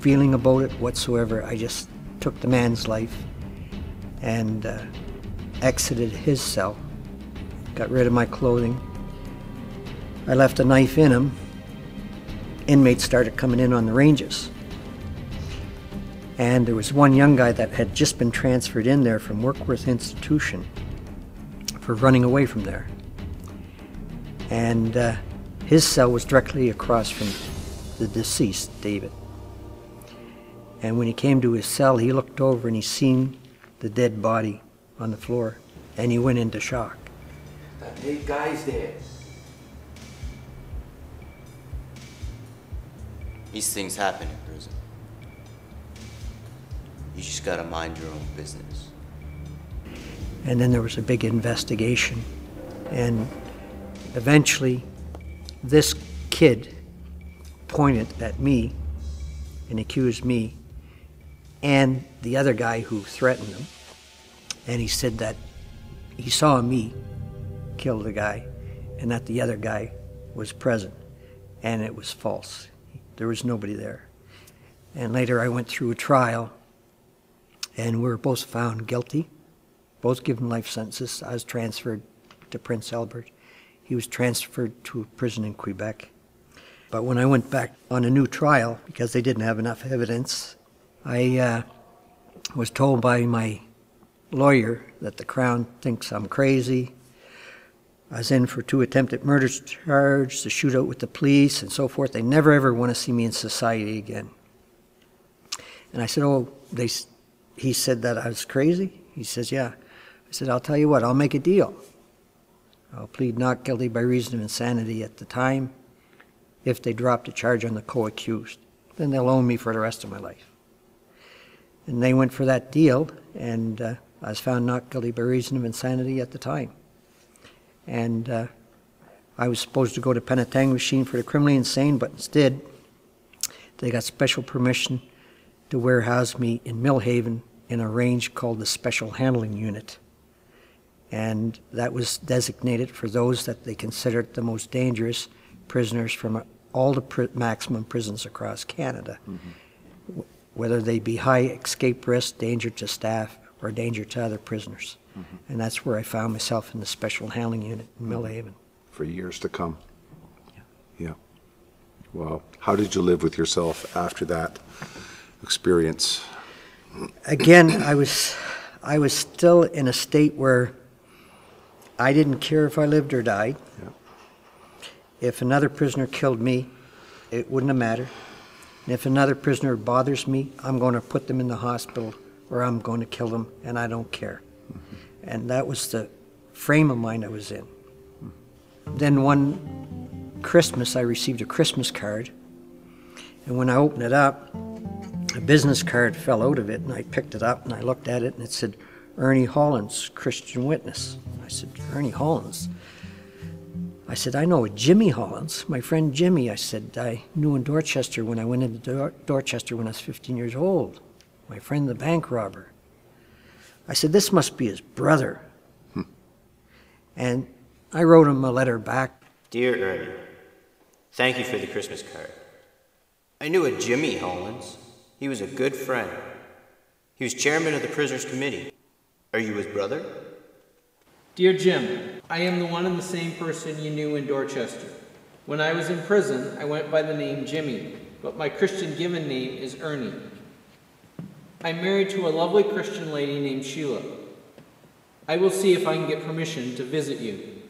feeling about it whatsoever. I just took the man's life and uh, exited his cell, got rid of my clothing. I left a knife in him. Inmates started coming in on the ranges. And there was one young guy that had just been transferred in there from Warkworth Institution for running away from there. And uh, his cell was directly across from the deceased, David. And when he came to his cell, he looked over and he seen the dead body on the floor, and he went into shock. That big guy's dead. These things happen in prison. You just gotta mind your own business. And then there was a big investigation. And eventually, this kid pointed at me and accused me and the other guy who threatened him. And he said that he saw me kill the guy and that the other guy was present. And it was false. There was nobody there. And later I went through a trial and we were both found guilty, both given life sentences. I was transferred to Prince Albert. He was transferred to a prison in Quebec. But when I went back on a new trial, because they didn't have enough evidence, I uh, was told by my lawyer that the Crown thinks I'm crazy. I was in for two attempted murder charges, the shootout with the police, and so forth. They never ever want to see me in society again. And I said, "Oh, they." He said that I was crazy. He says, "Yeah." I said, "I'll tell you what. I'll make a deal. I'll plead not guilty by reason of insanity at the time. If they drop the charge on the co-accused, then they'll own me for the rest of my life." And they went for that deal, and uh, I was found not guilty by reason of insanity at the time. And uh, I was supposed to go to Penetanguishene for the criminally insane, but instead, they got special permission to warehouse me in Millhaven in a range called the Special Handling Unit. And that was designated for those that they considered the most dangerous prisoners from all the maximum prisons across Canada whether they be high escape risk, danger to staff, or danger to other prisoners. Mm-hmm. And that's where I found myself in the special handling unit in Millhaven. For years to come. Yeah. Wow. How did you live with yourself after that experience? Again, I was, I was still in a state where I didn't care if I lived or died. Yeah. If another prisoner killed me, it wouldn't have mattered. And if another prisoner bothers me, I'm going to put them in the hospital or I'm going to kill them, and I don't care. And that was the frame of mind I was in. Then one Christmas, I received a Christmas card, and when I opened it up, a business card fell out of it, and I picked it up and I looked at it, and it said, Ernie Hollins, Christian Witness. I said, Ernie Hollins? I said, I know Jimmy Hollins, my friend Jimmy. I said, I knew in Dorchester when I went into Dor- Dorchester when I was 15 years old. My friend, the bank robber. I said, this must be his brother. Hmm. And I wrote him a letter back. Dear Ernie, thank you for the Christmas card. I knew a Jimmy Hollins. He was a good friend. He was chairman of the prisoners' committee. Are you his brother? Dear Jim, I am the one and the same person you knew in Dorchester. When I was in prison, I went by the name Jimmy, but my Christian given name is Ernie. I'm married to a lovely Christian lady named Sheila. I will see if I can get permission to visit you.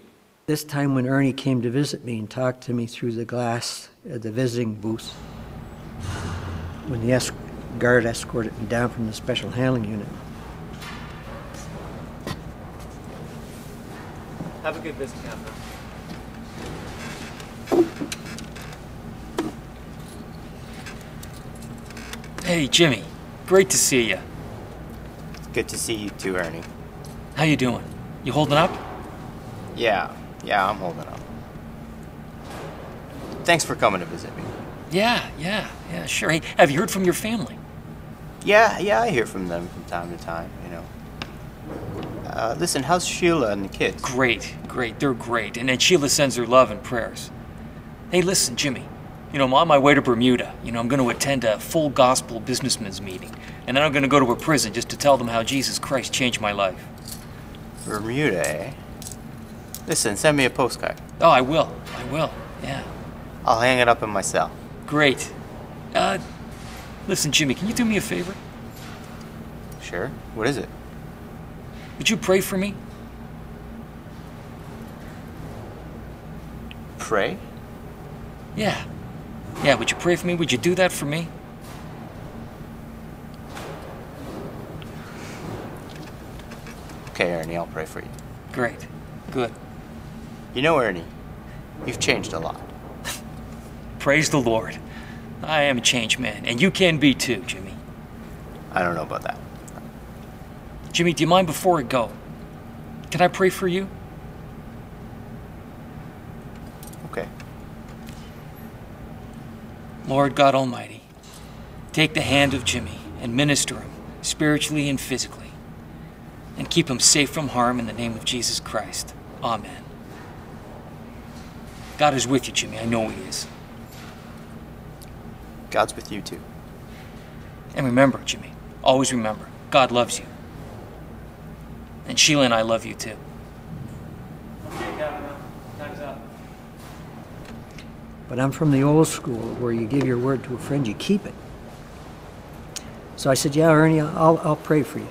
This time when Ernie came to visit me and talked to me through the glass at the visiting booth, when the guard escorted me down from the special handling unit, Have a good visit, Captain. Hey, Jimmy. Great to see you. Good to see you too, Ernie. How you doing? You holding up? Yeah, yeah, I'm holding up. Thanks for coming to visit me. Yeah, yeah, yeah, sure. Hey, have you heard from your family? Yeah, yeah, I hear from them from time to time, you know. Uh, listen, how's Sheila and the kids? Great, great. They're great. And then Sheila sends her love and prayers. Hey, listen, Jimmy. You know, I'm on my way to Bermuda. You know, I'm going to attend a full gospel businessman's meeting. And then I'm going to go to a prison just to tell them how Jesus Christ changed my life. Bermuda, eh? Listen, send me a postcard. Oh, I will. I will. Yeah. I'll hang it up in my cell. Great. Uh, listen, Jimmy, can you do me a favor? Sure. What is it? Would you pray for me? Pray? Yeah. Yeah, would you pray for me? Would you do that for me? Okay, Ernie, I'll pray for you. Great. Good. You know, Ernie, you've changed a lot. Praise the Lord. I am a changed man, and you can be too, Jimmy. I don't know about that. Jimmy, do you mind before I go? Can I pray for you? Okay. Lord God Almighty, take the hand of Jimmy and minister him spiritually and physically, and keep him safe from harm in the name of Jesus Christ. Amen. God is with you, Jimmy. I know He is. God's with you too. And remember, Jimmy, always remember, God loves you. And Sheila and I love you too. Okay, Captain. Time's up. But I'm from the old school where you give your word to a friend, you keep it. So I said, Yeah, Ernie, I'll, I'll pray for you.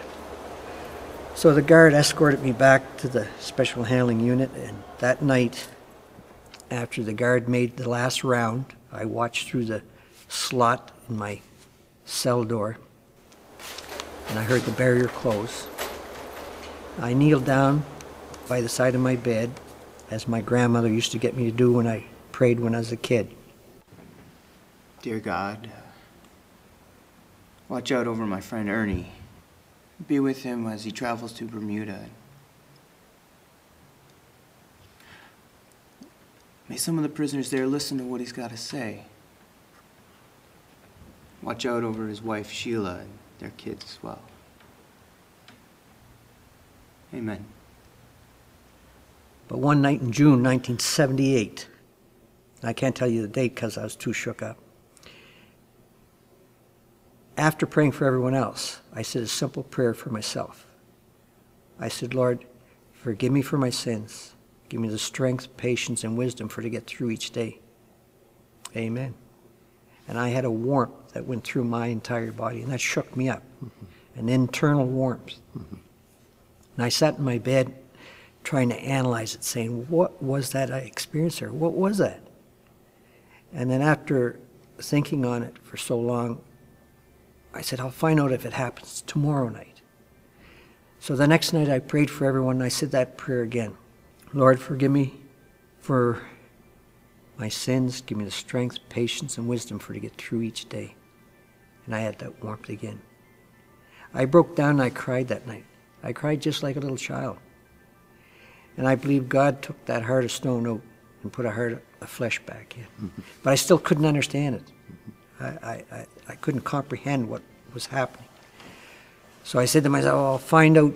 So the guard escorted me back to the special handling unit, and that night, after the guard made the last round, I watched through the slot in my cell door, and I heard the barrier close. I kneeled down by the side of my bed, as my grandmother used to get me to do when I prayed when I was a kid. Dear God, watch out over my friend Ernie. Be with him as he travels to Bermuda. May some of the prisoners there listen to what he's got to say. Watch out over his wife Sheila and their kids as well. Amen. But one night in June 1978, I can't tell you the date because I was too shook up. After praying for everyone else, I said a simple prayer for myself. I said, Lord, forgive me for my sins. Give me the strength, patience, and wisdom for to get through each day. Amen. And I had a warmth that went through my entire body, and that shook me up. Mm-hmm. An internal warmth. Mm-hmm. And I sat in my bed trying to analyze it, saying, What was that I experienced there? What was that? And then after thinking on it for so long, I said, I'll find out if it happens tomorrow night. So the next night I prayed for everyone and I said that prayer again. Lord, forgive me for my sins. Give me the strength, patience, and wisdom for to get through each day. and I had that warmth again. I broke down and I cried that night. I cried just like a little child. And I believe God took that heart of stone out and put a heart of flesh back in. Mm-hmm. But I still couldn't understand it. I, I, I, I couldn't comprehend what was happening. So I said to myself, I'll find out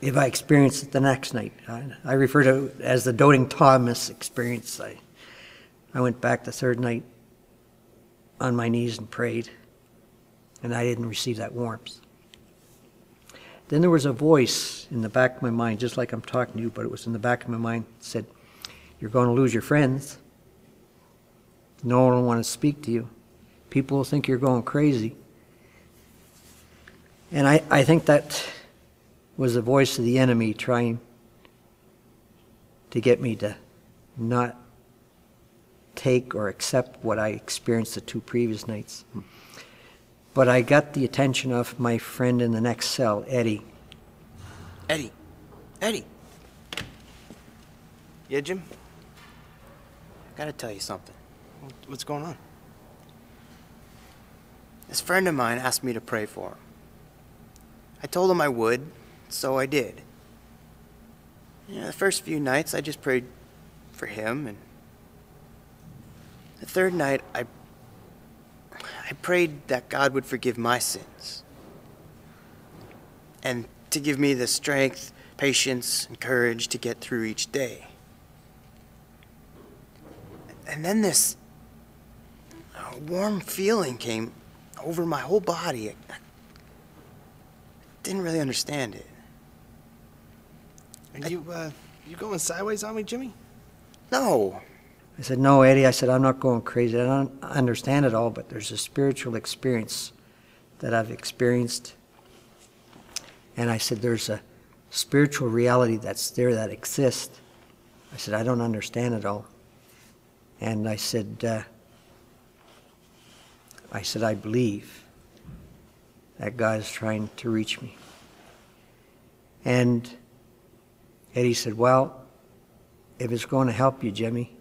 if I experience it the next night. I, I refer to it as the doting Thomas experience. I, I went back the third night on my knees and prayed, and I didn't receive that warmth. Then there was a voice in the back of my mind, just like I'm talking to you, but it was in the back of my mind, said, You're going to lose your friends. No one will want to speak to you. People will think you're going crazy. And I, I think that was the voice of the enemy trying to get me to not take or accept what I experienced the two previous nights. But I got the attention of my friend in the next cell, Eddie. Eddie. Eddie. Yeah, Jim? I gotta tell you something. What's going on? This friend of mine asked me to pray for him. I told him I would, so I did. You know, the first few nights I just prayed for him, and the third night I I prayed that God would forgive my sins and to give me the strength, patience, and courage to get through each day. And then this uh, warm feeling came over my whole body. I didn't really understand it. Are you, uh, you going sideways on me, Jimmy? No. I said, No, Eddie. I said, I'm not going crazy. I don't understand it all, but there's a spiritual experience that I've experienced. And I said, There's a spiritual reality that's there that exists. I said, I don't understand it all. And I said, uh, I said, I believe that God is trying to reach me. And Eddie said, Well, if it's going to help you, Jimmy,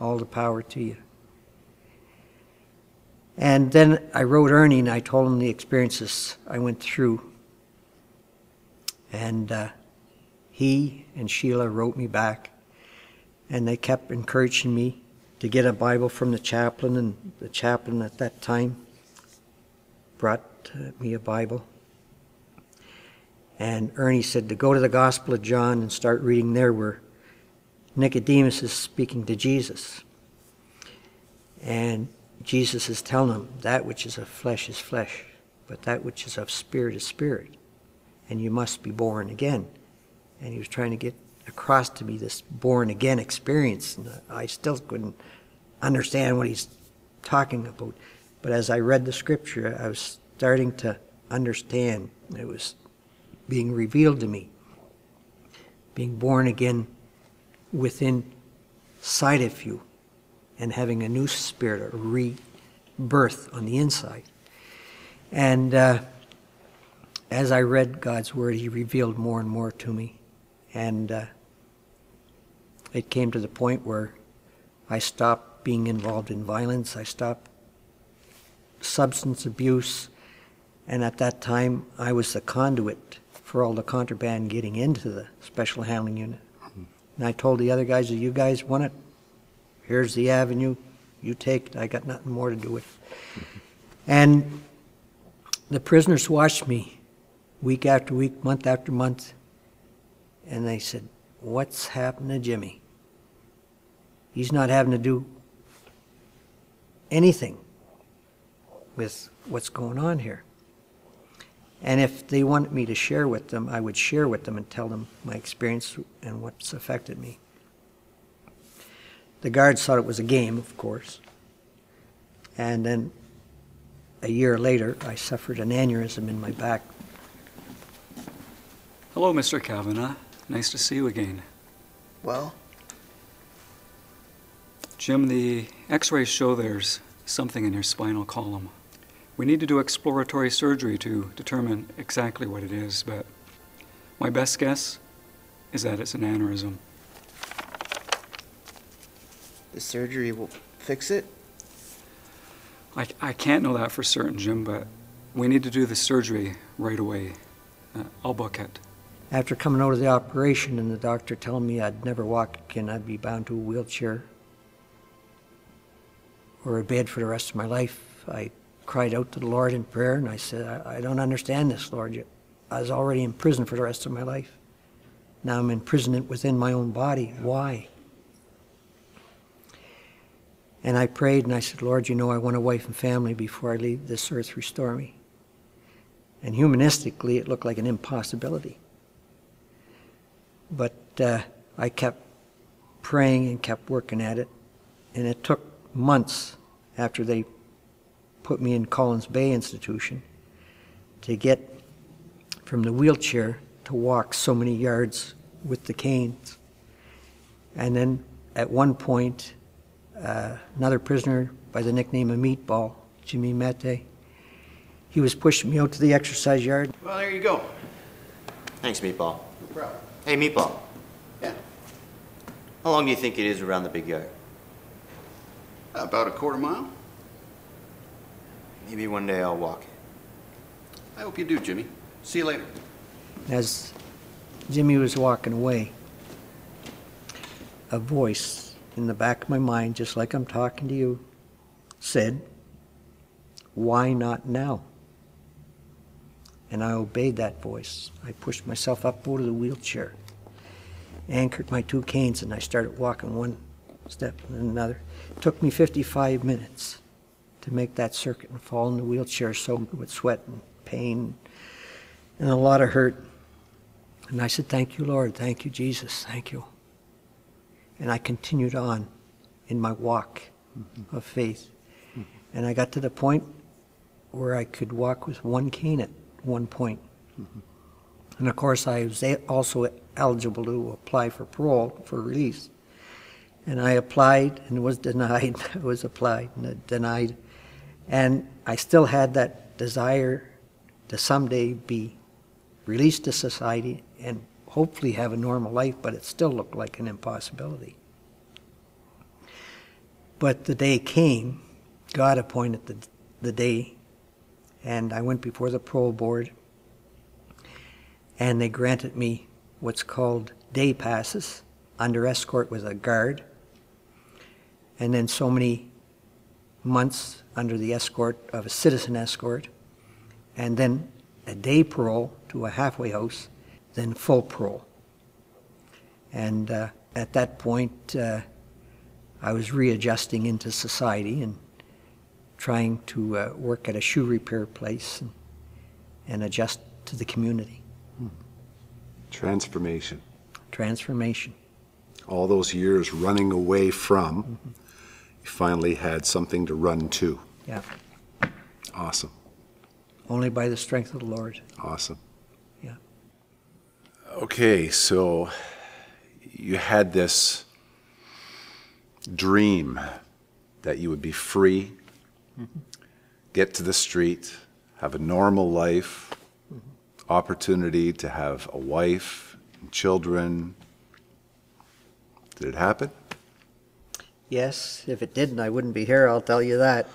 all the power to you. And then I wrote Ernie and I told him the experiences I went through. And uh, he and Sheila wrote me back, and they kept encouraging me to get a Bible from the chaplain, and the chaplain at that time brought uh, me a Bible. And Ernie said to go to the Gospel of John and start reading there where Nicodemus is speaking to Jesus. And Jesus is telling him, that which is of flesh is flesh, but that which is of spirit is spirit. And you must be born again. And he was trying to get across to me this born again experience. And I still couldn't understand what he's talking about. But as I read the scripture, I was starting to understand. It was being revealed to me. Being born again within sight of you and having a new spirit, a rebirth on the inside. And uh, as I read God's word, He revealed more and more to me. And uh, it came to the point where I stopped being involved in violence, I stopped substance abuse, and at that time I was the conduit for all the contraband getting into the special handling unit. And I told the other guys, if you guys want it, here's the avenue, you take it, I got nothing more to do with it. And the prisoners watched me week after week, month after month, and they said, what's happened to Jimmy? He's not having to do anything with what's going on here. And if they wanted me to share with them, I would share with them and tell them my experience and what's affected me. The guards thought it was a game, of course. And then a year later, I suffered an aneurysm in my back. Hello, Mr. Cavanagh. Nice to see you again. Well, Jim, the x rays show there's something in your spinal column. We need to do exploratory surgery to determine exactly what it is, but my best guess is that it's an aneurysm. the surgery will fix it? I, I can't know that for certain, Jim, but we need to do the surgery right away. Uh, I'll book it. After coming out of the operation and the doctor telling me I'd never walk again, I'd be bound to a wheelchair or a bed for the rest of my life, I cried out to the Lord in prayer and I said, I, I don't understand this, Lord. I was already in prison for the rest of my life. Now I'm imprisoned within my own body. Why? And I prayed and I said, Lord, you know I want a wife and family before I leave this earth. Restore me. And humanistically, it looked like an impossibility. But uh, I kept praying and kept working at it. And it took months after they put me in Collins Bay Institution to get from the wheelchair to walk so many yards with the canes. And then at one point, uh, another prisoner by the nickname of Meatball, Jimmy Mete, he was pushing me out to the exercise yard. Well, there you go. Thanks, Meatball. No problem. Hey, Meatball. Yeah. How long do you think it is around the big yard? About a quarter mile. Maybe one day I'll walk it. I hope you do, Jimmy. See you later. As Jimmy was walking away, a voice in the back of my mind, just like I'm talking to you, said, Why not now? And I obeyed that voice. I pushed myself up out of the wheelchair, anchored my two canes, and I started walking one step and another. It took me 55 minutes to make that circuit and fall in the wheelchair soaked with sweat and pain and a lot of hurt. And I said, Thank you, Lord. Thank you, Jesus. Thank you. And I continued on in my walk of faith. And I got to the point where I could walk with one cane at one point. And of course, I was also eligible to apply for parole for release. And I applied and was denied. I was applied and denied. And I still had that desire to someday be released to society and hopefully have a normal life, but it still looked like an impossibility. But the day came, God appointed the, the day, and I went before the parole board, and they granted me what's called day passes under escort with a guard, and then so many months under the escort of a citizen escort, and then a day parole to a halfway house, then full parole. And uh, at that point, uh, I was readjusting into society and trying to uh, work at a shoe repair place and, and adjust to the community. Transformation. Transformation. All those years running away from, finally had something to run to. Yeah. Awesome. Only by the strength of the Lord. Awesome. Yeah. Okay, so you had this dream that you would be free, mm-hmm. get to the street, have a normal life, mm-hmm. opportunity to have a wife and children. Did it happen? Yes, if it didn't, I wouldn't be here, I'll tell you that.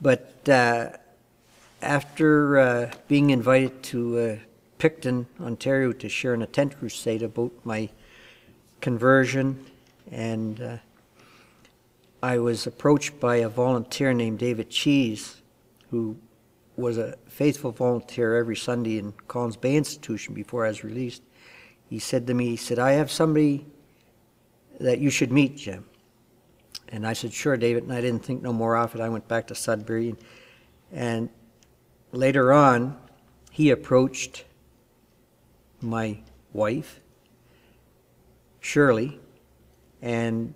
But uh, after uh, being invited to uh, Picton, Ontario to share in a tent crusade about my conversion, and uh, I was approached by a volunteer named David Cheese, who was a faithful volunteer every Sunday in Collins Bay Institution before I was released. He said to me, he said, I have somebody that you should meet, Jim. And I said, sure, David, and I didn't think no more of it. I went back to Sudbury. And, later on, he approached my wife, Shirley, and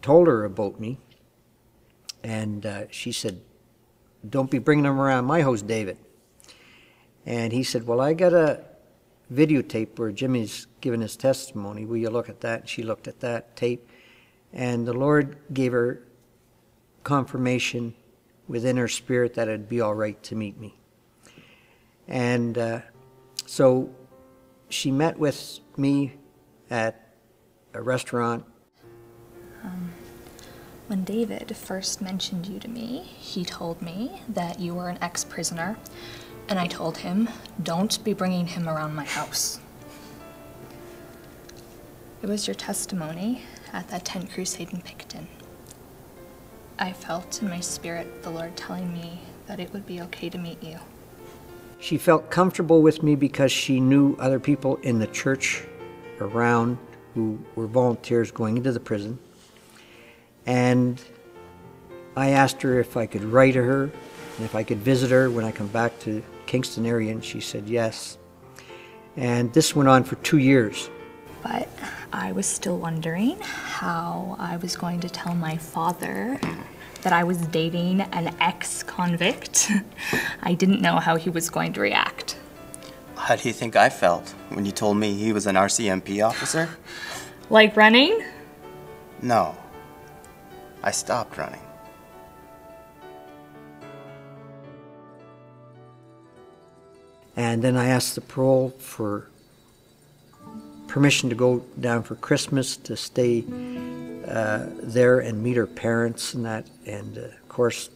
told her about me. And uh, she said, don't be bringing them around my house, David. And he said, well, I got a videotape where Jimmy's giving his testimony. Will you look at that? And she looked at that tape. And the Lord gave her confirmation within her spirit that it'd be all right to meet me. And uh, so she met with me at a restaurant. Um, When David first mentioned you to me, he told me that you were an ex prisoner, and I told him, don't be bringing him around my house. It was your testimony at that tent crusade in Picton. I felt in my spirit the Lord telling me that it would be okay to meet you. She felt comfortable with me because she knew other people in the church around who were volunteers going into the prison. And I asked her if I could write to her and if I could visit her when I come back to Kingston area, and she said yes. And this went on for two years. But I was still wondering how I was going to tell my father that I was dating an ex convict. I didn't know how he was going to react. How do you think I felt when you told me he was an RCMP officer? Like running? No. I stopped running. And then I asked the parole for permission to go down for Christmas to stay uh, there and meet her parents and that. And uh, of course,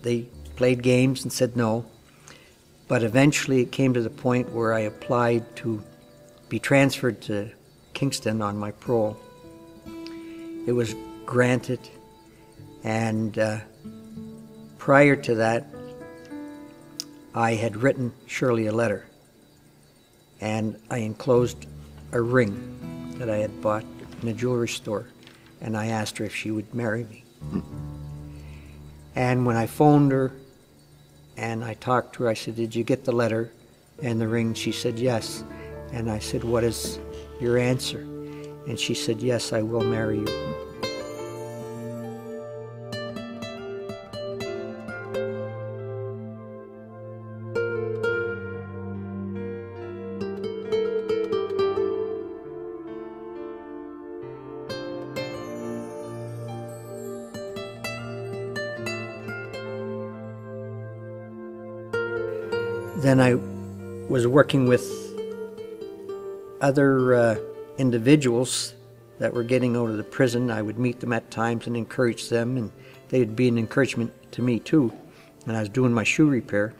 they played games and said no. But eventually it came to the point where I applied to be transferred to Kingston on my parole. It was granted, and uh, prior to that, I had written Shirley a letter, and I enclosed a ring that I had bought in a jewelry store, and I asked her if she would marry me. And when I phoned her and I talked to her, I said, Did you get the letter and the ring? She said, Yes. And I said, What is your answer? And she said, Yes, I will marry you. Working with other uh, individuals that were getting out of the prison. I would meet them at times and encourage them, and they'd be an encouragement to me too. And I was doing my shoe repair.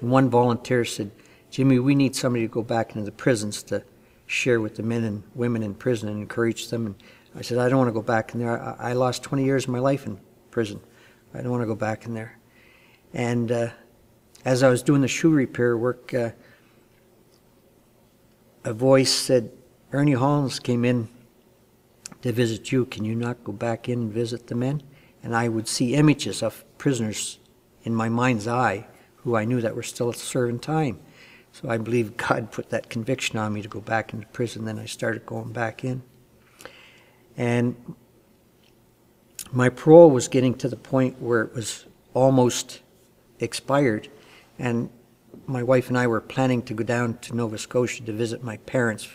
And one volunteer said, Jimmy, we need somebody to go back into the prisons to share with the men and women in prison and encourage them. And I said, I don't want to go back in there. I, I lost 20 years of my life in prison. I don't want to go back in there. And uh, as I was doing the shoe repair work, uh, a voice said, Ernie Holmes came in to visit you. Can you not go back in and visit the men? And I would see images of prisoners in my mind's eye who I knew that were still serving time. So I believe God put that conviction on me to go back into prison. Then I started going back in. And my parole was getting to the point where it was almost expired. And my wife and I were planning to go down to Nova Scotia to visit my parents,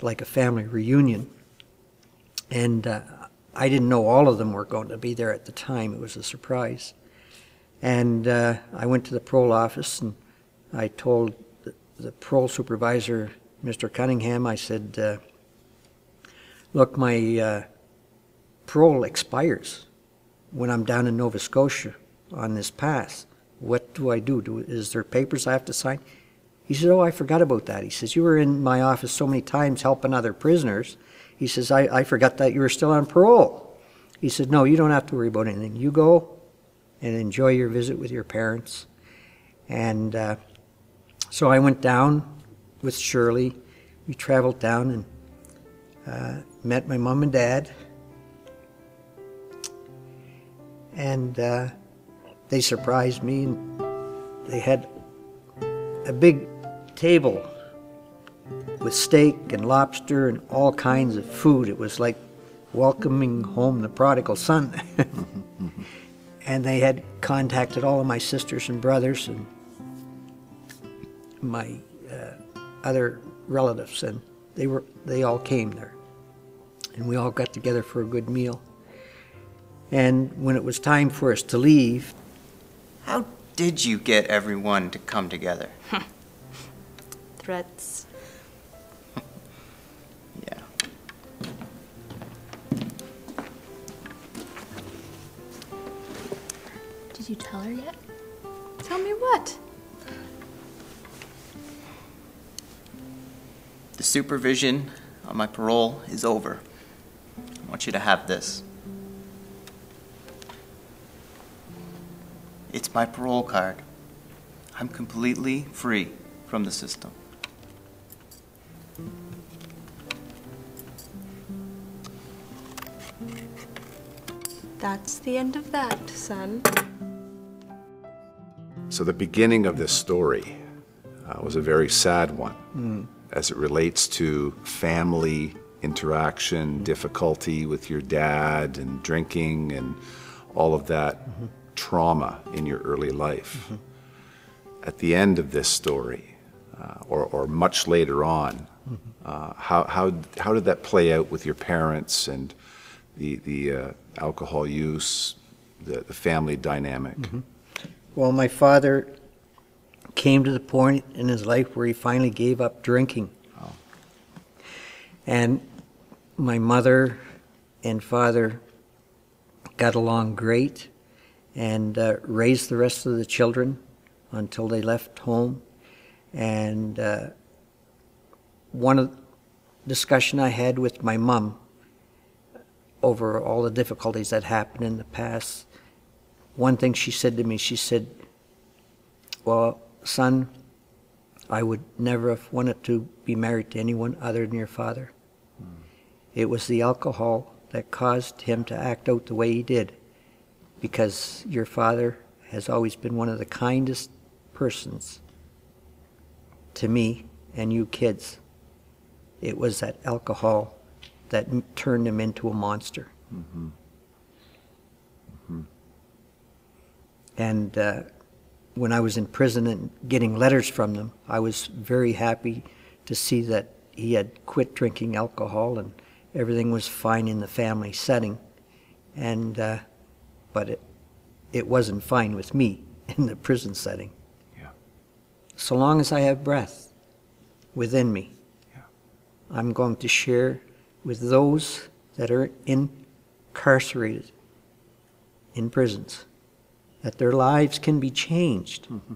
like a family reunion. And uh, I didn't know all of them were going to be there at the time. It was a surprise. And uh, I went to the parole office and I told the, the parole supervisor, Mr. Cunningham, I said, uh, Look, my uh, parole expires when I'm down in Nova Scotia on this pass. What do I do? do? Is there papers I have to sign? He says, Oh, I forgot about that. He says, You were in my office so many times helping other prisoners. He says, I, I forgot that you were still on parole. He said, No, you don't have to worry about anything. You go and enjoy your visit with your parents. And uh, so I went down with Shirley. We traveled down and uh, met my mom and dad. And uh, they surprised me. And they had a big table with steak and lobster and all kinds of food. It was like welcoming home the prodigal son. and they had contacted all of my sisters and brothers and my uh, other relatives, and they were they all came there, and we all got together for a good meal. And when it was time for us to leave, did you get everyone to come together? Threats. yeah. Did you tell her yet? Tell me what? The supervision on my parole is over. I want you to have this. It's my parole card. I'm completely free from the system. That's the end of that, son. So the beginning of this story uh, was a very sad one Mm. as it relates to family interaction, difficulty with your dad, and drinking, and all of that trauma in your early life. At the end of this story, uh, or, or much later on, uh, how, how, how did that play out with your parents and the, the uh, alcohol use, the, the family dynamic? Well, my father came to the point in his life where he finally gave up drinking. And my mother and father got along great and uh, raised the rest of the children until they left home. And uh, one of discussion I had with my mom over all the difficulties that happened in the past, one thing she said to me, she said, Well, son, I would never have wanted to be married to anyone other than your father. It was the alcohol that caused him to act out the way he did because your father has always been one of the kindest persons to me and you kids. It was that alcohol that m- turned him into a monster. Mhm. And uh, when I was in prison and getting letters from them, I was very happy to see that he had quit drinking alcohol and everything was fine in the family setting. And uh, but it it wasn't fine with me in the prison setting. Yeah. So long as I have breath within me, yeah. I'm going to share with those that are incarcerated in prisons that their lives can be changed mm-hmm.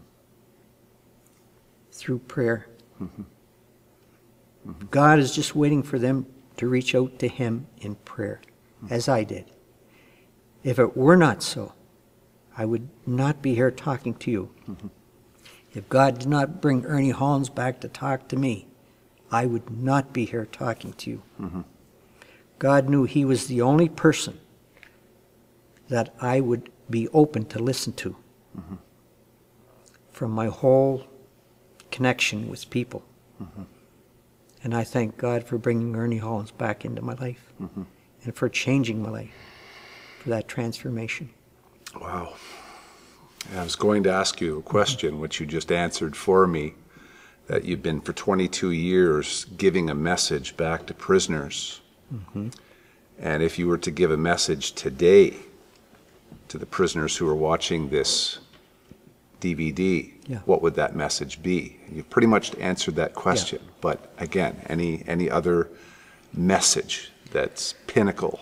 through prayer. Mm-hmm. Mm-hmm. God is just waiting for them to reach out to Him in prayer, as I did. If it were not so, I would not be here talking to you. Mm-hmm. If God did not bring Ernie Hollins back to talk to me, I would not be here talking to you. Mm-hmm. God knew He was the only person that I would be open to listen to mm-hmm. from my whole connection with people. And I thank God for bringing Ernie Hollins back into my life and for changing my life, for that transformation. Wow. I was going to ask you a question, which you just answered for me, that you've been for 22 years giving a message back to prisoners. Mhm. And if you were to give a message today to the prisoners who are watching this DVD, Yeah. what would that message be? You've pretty much answered that question. But again, any, any other message that's pinnacle?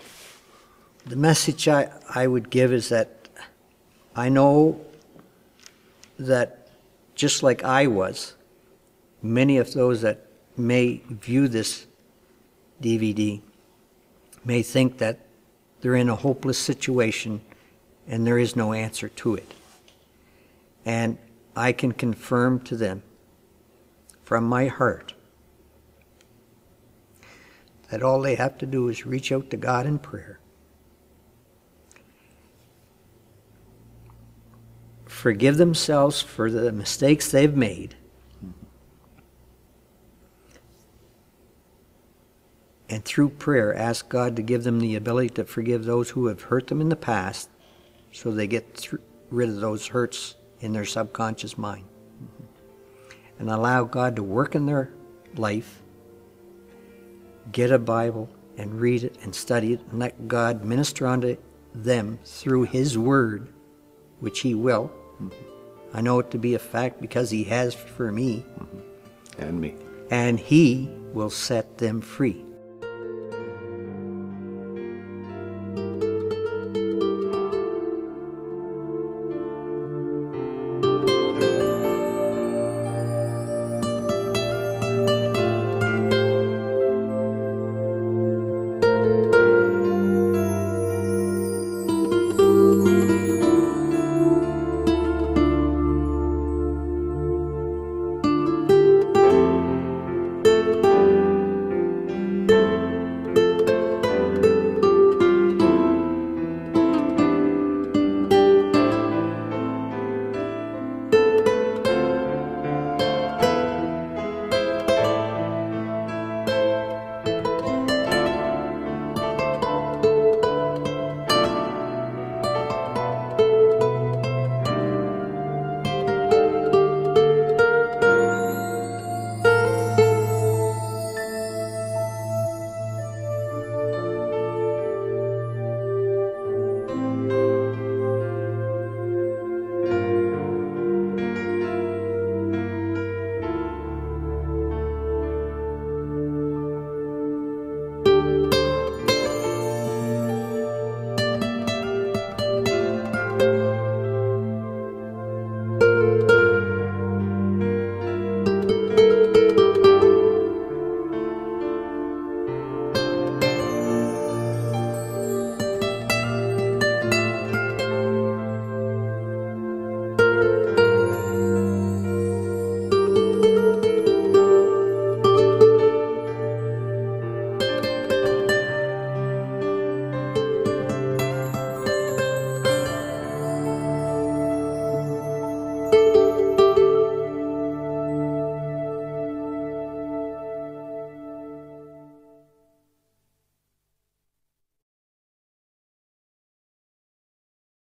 The message I, I would give is that I know that just like I was, many of those that may view this DVD may think that they're in a hopeless situation and there is no answer to it. And I can confirm to them from my heart that all they have to do is reach out to God in prayer. Forgive themselves for the mistakes they've made. And through prayer, ask God to give them the ability to forgive those who have hurt them in the past so they get rid of those hurts in their subconscious mind. And allow God to work in their life get a Bible and read it and study it and let God minister unto them through His Word, which He will. I know it to be a fact because He has for me. And me. And He will set them free.